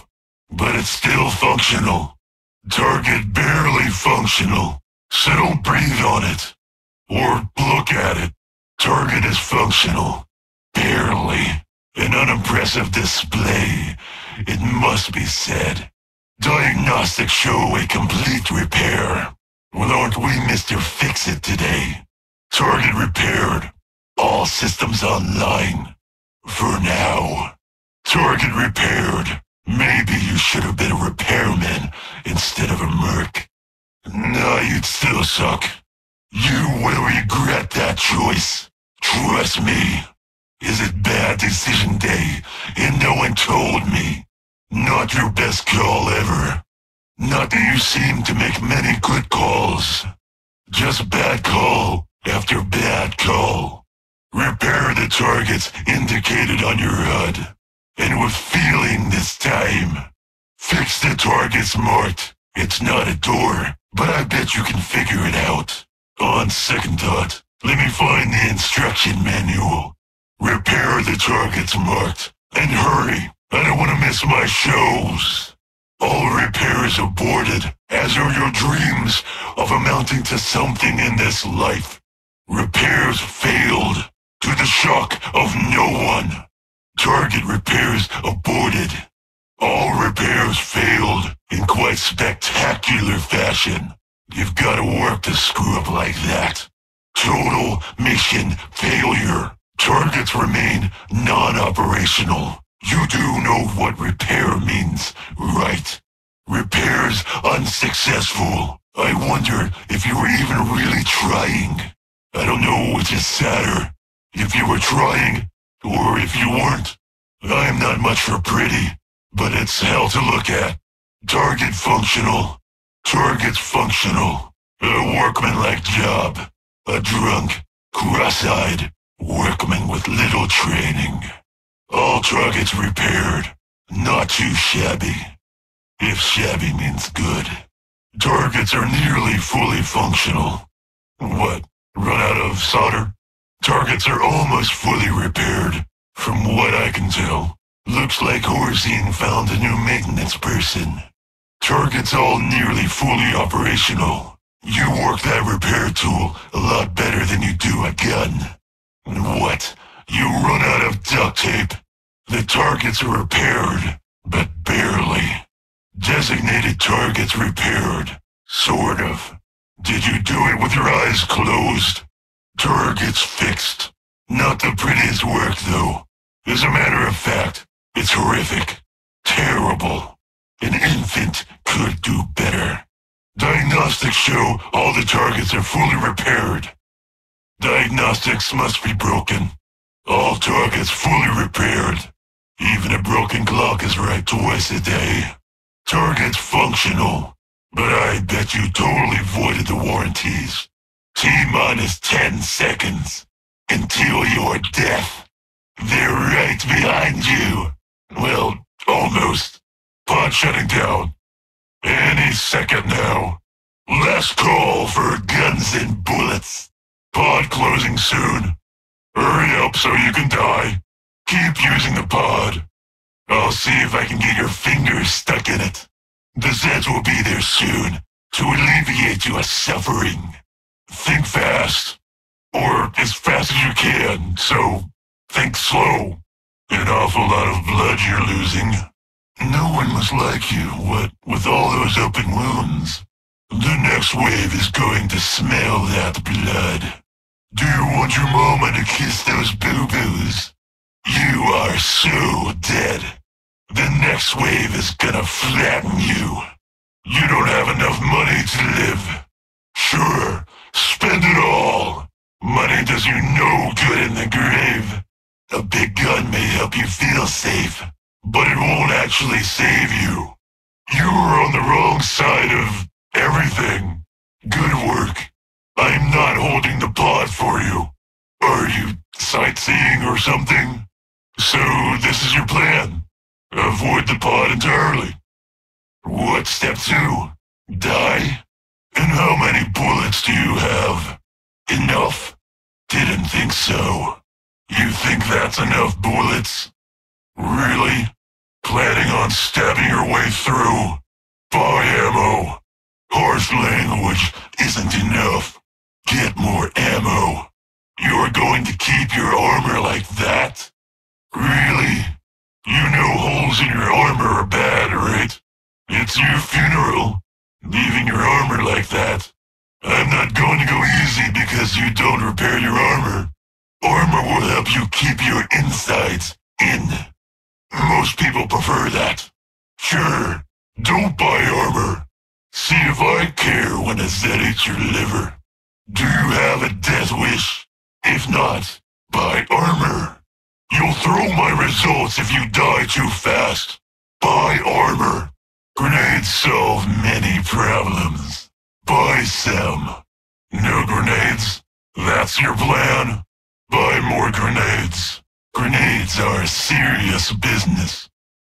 but it's still functional. Target barely functional, so don't breathe on it. Or look at it. Target is functional. Barely. An unimpressive display, it must be said. Diagnostics show a complete repair. Well, aren't we Mr. Fix-It today? Target repaired. All systems online. For now. Target repaired. Maybe you should have been a repairman instead of a merc. No, you'd still suck. You will regret that choice. Trust me. Is it bad decision day and no one told me? Not your best call ever. Not that you seem to make many good calls. Just bad call after bad call. Repair the targets indicated on your HUD. And with feeling this time. Fix the targets marked. It's not a door, but I bet you can figure it out. On second thought, let me find the instruction manual. Repair the targets marked. And hurry, I don't want to miss my shows. All repairs aborted, as are your dreams of amounting to something in this life. Repairs failed, to the shock of no one. Target repairs aborted. All repairs failed in quite spectacular fashion. You've got to work to screw up like that. Total mission failure. Targets remain non-operational. You do know what repair means, right? Repairs unsuccessful. I wonder if you were even really trying. I don't know which is sadder. If you were trying, or if you weren't. I am not much for pretty, but it's hell to look at. Target functional. Target's functional. A workman-like job. A drunk, cross-eyed workman with little training. All targets repaired. Not too shabby. If shabby means good. Targets are nearly fully functional. What, run out of solder? Targets are almost fully repaired. From what I can tell, looks like Horzine found a new maintenance person. Target's all nearly fully operational. You work that repair tool a lot better than you do a gun. What? You run out of duct tape? The targets are repaired, but barely. Designated targets repaired. Sort of. Did you do it with your eyes closed? Targets fixed. Not the prettiest work, though. As a matter of fact, it's horrific. Terrible. An infant could do better. Diagnostics show all the targets are fully repaired. Diagnostics must be broken. All targets fully repaired. Even a broken clock is right twice a day. Target's functional, but I bet you totally voided the warranties. T-minus 10 seconds. Until your death. They're right behind you. Well, almost. Pod shutting down. Any second now. Last call for guns and bullets. Pod closing soon. Hurry up so you can die. Keep using the pod. I'll see if I can get your fingers stuck in it. The Zeds will be there soon to alleviate your suffering. Think fast. Or as fast as you can, so think slow. An awful lot of blood you're losing. No one was like you, what, with all those open wounds. The next wave is going to smell that blood. Do you want your mama to kiss those boo-boos? You are so dead. The next wave is gonna flatten you. You don't have enough money to live. Sure, spend it all. Money does you no good in the grave. A big gun may help you feel safe, but it won't actually save you. You are on the wrong side of everything. Good work. I'm not holding the pod for you. Are you sightseeing or something? So this is your plan. Avoid the pod entirely. What's step two? Die? And how many bullets do you have? Enough? Didn't think so. You think that's enough bullets? Really? Planning on stabbing your way through? Buy ammo. Harsh language isn't enough. Get more ammo. You're going to keep your armor like that? Really? You know holes in your armor are bad, right? It's your funeral. Leaving your armor like that. I'm not going to go easy because you don't repair your armor. Armor will help you keep your insides in. Most people prefer that. Sure, don't buy armor. See if I care when a Zed eats your liver. Do you have a death wish? If not, buy armor. You'll throw my results if you die too fast. Buy armor. Grenades solve many problems. Buy some. No grenades? That's your plan? Buy more grenades. Grenades are serious business.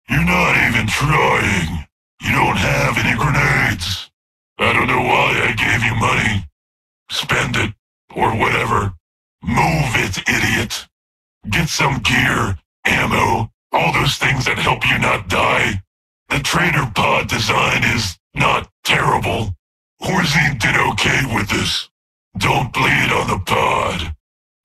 You're not even trying. You don't have any grenades. I don't know why I gave you money. Spend it, or whatever. Move it, idiot. Get some gear, ammo, all those things that help you not die. The trader pod design is not terrible. Horzine did okay with this. Don't bleed on the pod.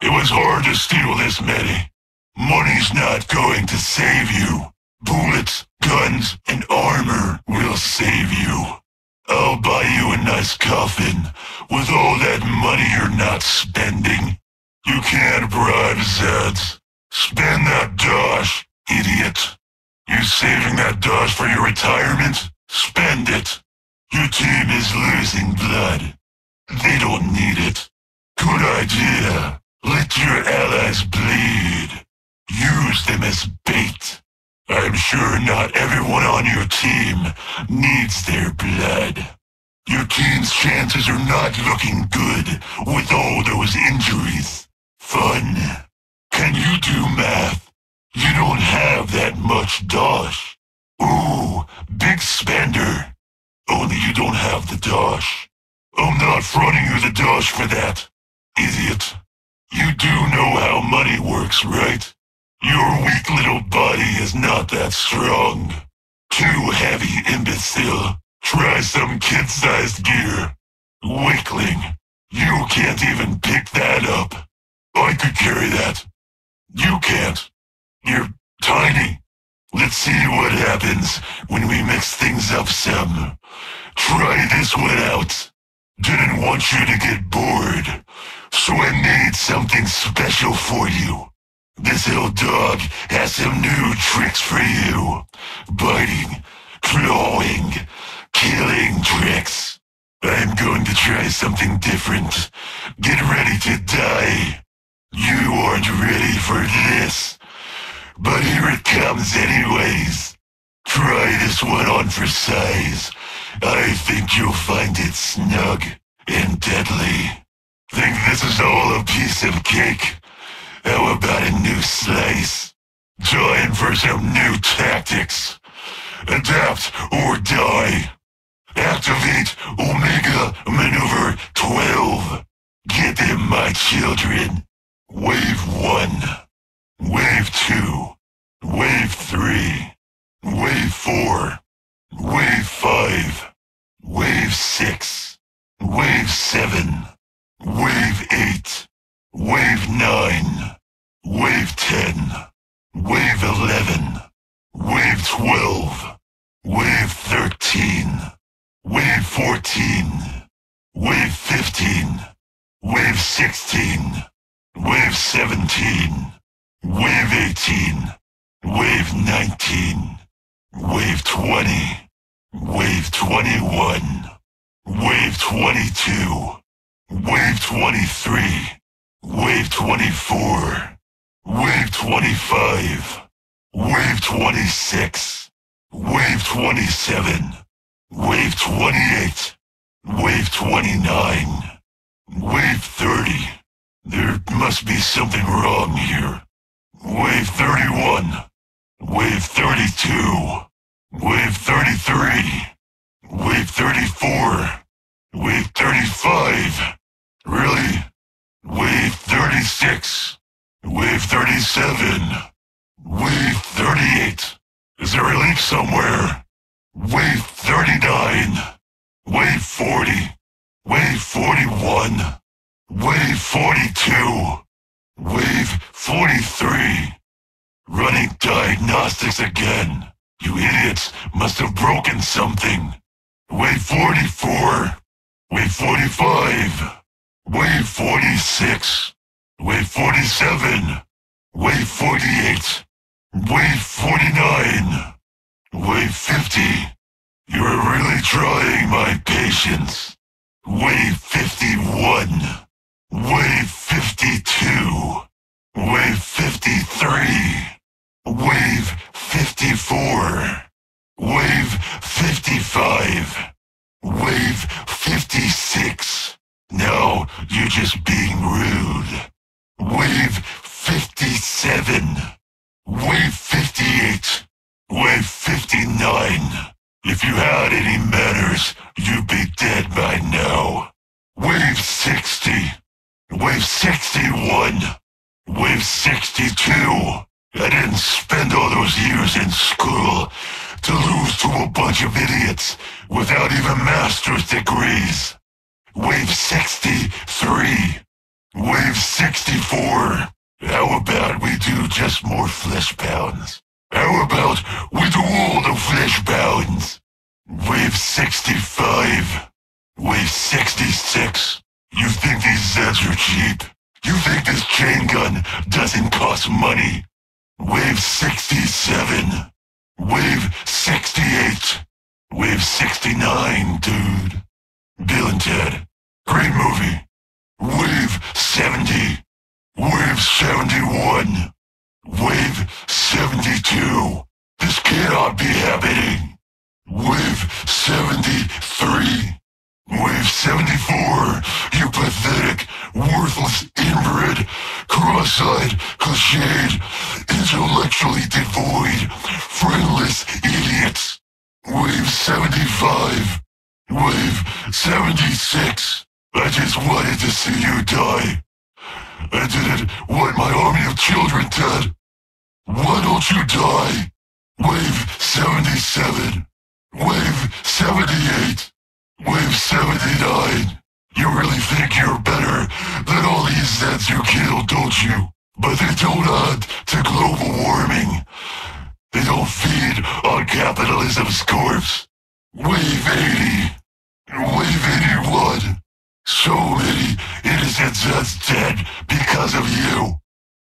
It was hard to steal this many. Money's not going to save you. Bullets Guns and armor will save you. I'll buy you a nice coffin with all that money you're not spending. You can't bribe Zeds. Spend that dosh, idiot. You saving that dosh for your retirement? Spend it. Your team is losing blood. They don't need it. Good idea. Let your allies bleed. Use them as bait. I'm sure not everyone on your team needs their blood. Your team's chances are not looking good with all those injuries. Fun. Can you do math? You don't have that much dosh. Ooh, big spender. Only you don't have the dosh. I'm not fronting you the dosh for that, idiot. You do know how money works, right? Your weak little body is not that strong. Too heavy, imbecile. Try some kid-sized gear. Weakling, you can't even pick that up. I could carry that. You can't. You're tiny. Let's see what happens when we mix things up some. Try this one out. Didn't want you to get bored, so I made something special for you. This little dog has some new tricks for you. Biting, clawing, killing tricks. I'm going to try something different. Get ready to die. You aren't ready for this. But here it comes anyways. Try this one on for size. I think you'll find it snug and deadly. Think this is all a piece of cake? How about a new slice? Time for some new tactics. Adapt or die. Activate Omega Maneuver 12. Get them, my children. Wave 1. Wave 2. Wave 3. Wave 4. Wave 5. Wave 6. Wave 7. Wave 8. Wave 9. Wave 10. Wave 11. Wave 12. Wave 13. Wave 14. Wave 15. Wave 16. Wave 17. Wave 18. Wave 19. Wave 20. Wave 21. Wave 22. Wave 23. Wave 24. Wave 25. Wave 26. Wave 27. Wave 28. Wave 29. Wave 30. There must be something wrong here. Wave 31. Wave 32. Wave 33. Wave 34. Wave 35. Really? Wave 36. Wave 37. Wave 38. Is there a leak somewhere? Wave 39. Wave 40. Wave 41. Wave 42. Wave 43. Running diagnostics again. You idiots must have broken something. Wave 44. Wave 45. Wave 46. Wave 47. Wave 48. Wave 49. Wave 50. You're really trying my patience. Wave 51. Wave 52. Wave 53. Wave 54. Wave 55. Wave 56. No, you're just being rude. Wave 57. Wave 58. Wave 59. If you had any manners, you'd be dead by now. Wave 60. Wave 61. Wave 62. I didn't spend all those years in school to lose to a bunch of idiots without even master's degrees. Wave 63. Wave 64. How about we do just more Fleshpounds? How about we do all the Fleshpounds? Wave 65. Wave 66. You think these Zeds are cheap? You think this chain gun doesn't cost money? Wave 67. Wave 68. Wave 69, dude. Bill and Ted. Great movie. Wave 70. Wave 71. Wave 72. This cannot be happening. Wave 73. Wave 74. You pathetic, worthless inbred, cross-eyed, cliched, intellectually devoid, friendless idiots. Wave 75. Wave 76. I just wanted to see you die. I didn't want my army of children dead. Why don't you die? Wave 77. Wave 78. Wave 79. You really think you're better than all these Zeds you killed, don't you? But they don't add to global warming. They don't feed on capitalism's corpse. Wave 80. Wave 81. So many innocent Zeds dead because of you.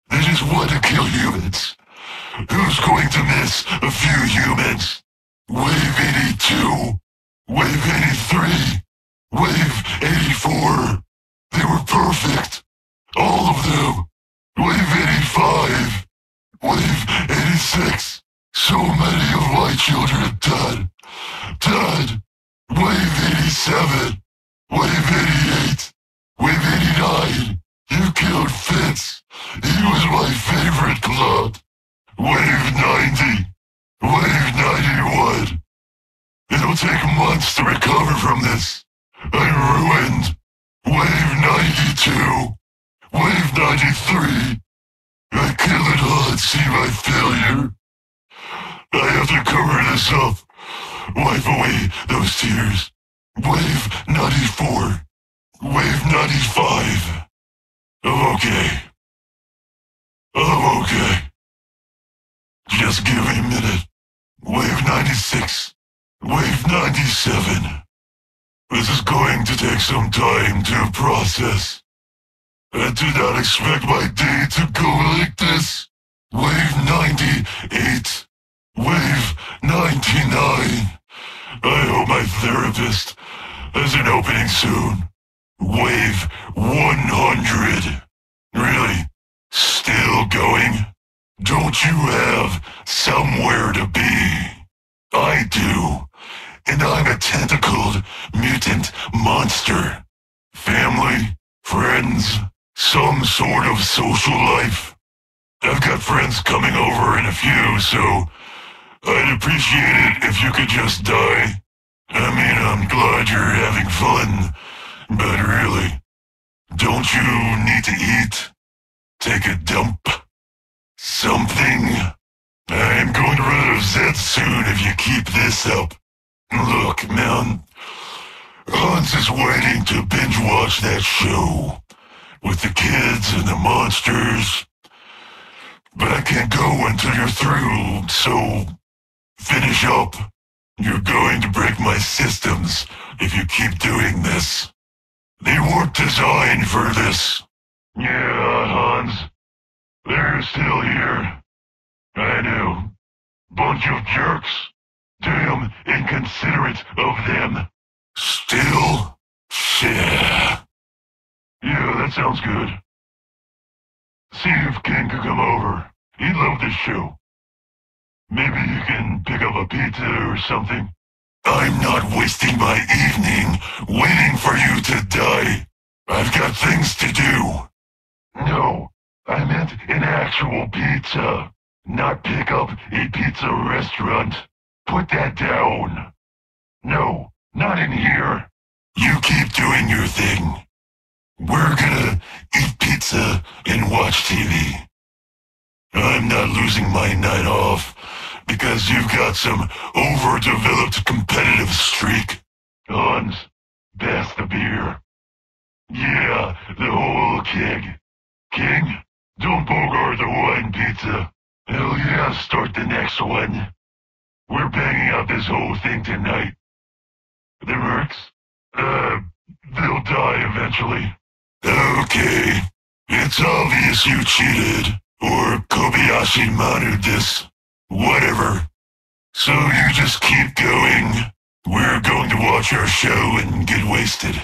They just want to kill humans. Who's going to miss a few humans? Wave 82. Wave 83. Wave 84. They were perfect. All of them. Wave 85. Wave 86. So many of my children dead. Dead. Wave 87. Wave 88. Wave 89. You killed Fitz. He was my favorite club. Wave 90. Wave 91. It'll take months to recover from this. I'm ruined. Wave 92. Wave 93. I cannot unsee my failure. I have to cover this up. Wipe away those tears. Wave 94. Wave 95. I'm okay. I'm okay. Just give me a minute. Wave 96. Wave 97. This is going to take some time to process. I did not expect my day to go like this. Wave 98. Wave 99. I hope my therapist has an opening soon. Wave 100. Really? Still going? Don't you have somewhere to be? I do. And I'm a tentacled mutant monster. Family, friends, some sort of social life. I've got friends coming over in a few, so I'd appreciate it if you could just die. I mean, I'm glad you're having fun, but really, don't you need to eat? Take a dump? Something? I'm going to run out of Zed soon if you keep this up. Look, man, Hans is waiting to binge watch that show with the kids and the monsters. But I can't go until you're through, so finish up. You're going to break my systems if you keep doing this. They weren't designed for this. Yeah, Hans. They're still here. I know. Bunch of jerks. Damn inconsiderate of them. Still? Yeah. Yeah, that sounds good. See if Ken could come over. He'd love this show. Maybe you can pick up a pizza or something. I'm not wasting my evening waiting for you to die. I've got things to do. No, I meant an actual pizza, not pick up a pizza restaurant. Put that down. No, not in here. You keep doing your thing. We're gonna eat pizza and watch TV. I'm not losing my night off because you've got some overdeveloped competitive streak. Hans, pass the beer. Yeah, the whole keg. King, don't bogart the wine pizza. Hell yeah, start the next one. We're banging out this whole thing tonight. The mercs? Uh, they'll die eventually. Okay. It's obvious you cheated. Or Kobayashi Maru this. Whatever. So you just keep going. We're going to watch our show and get wasted.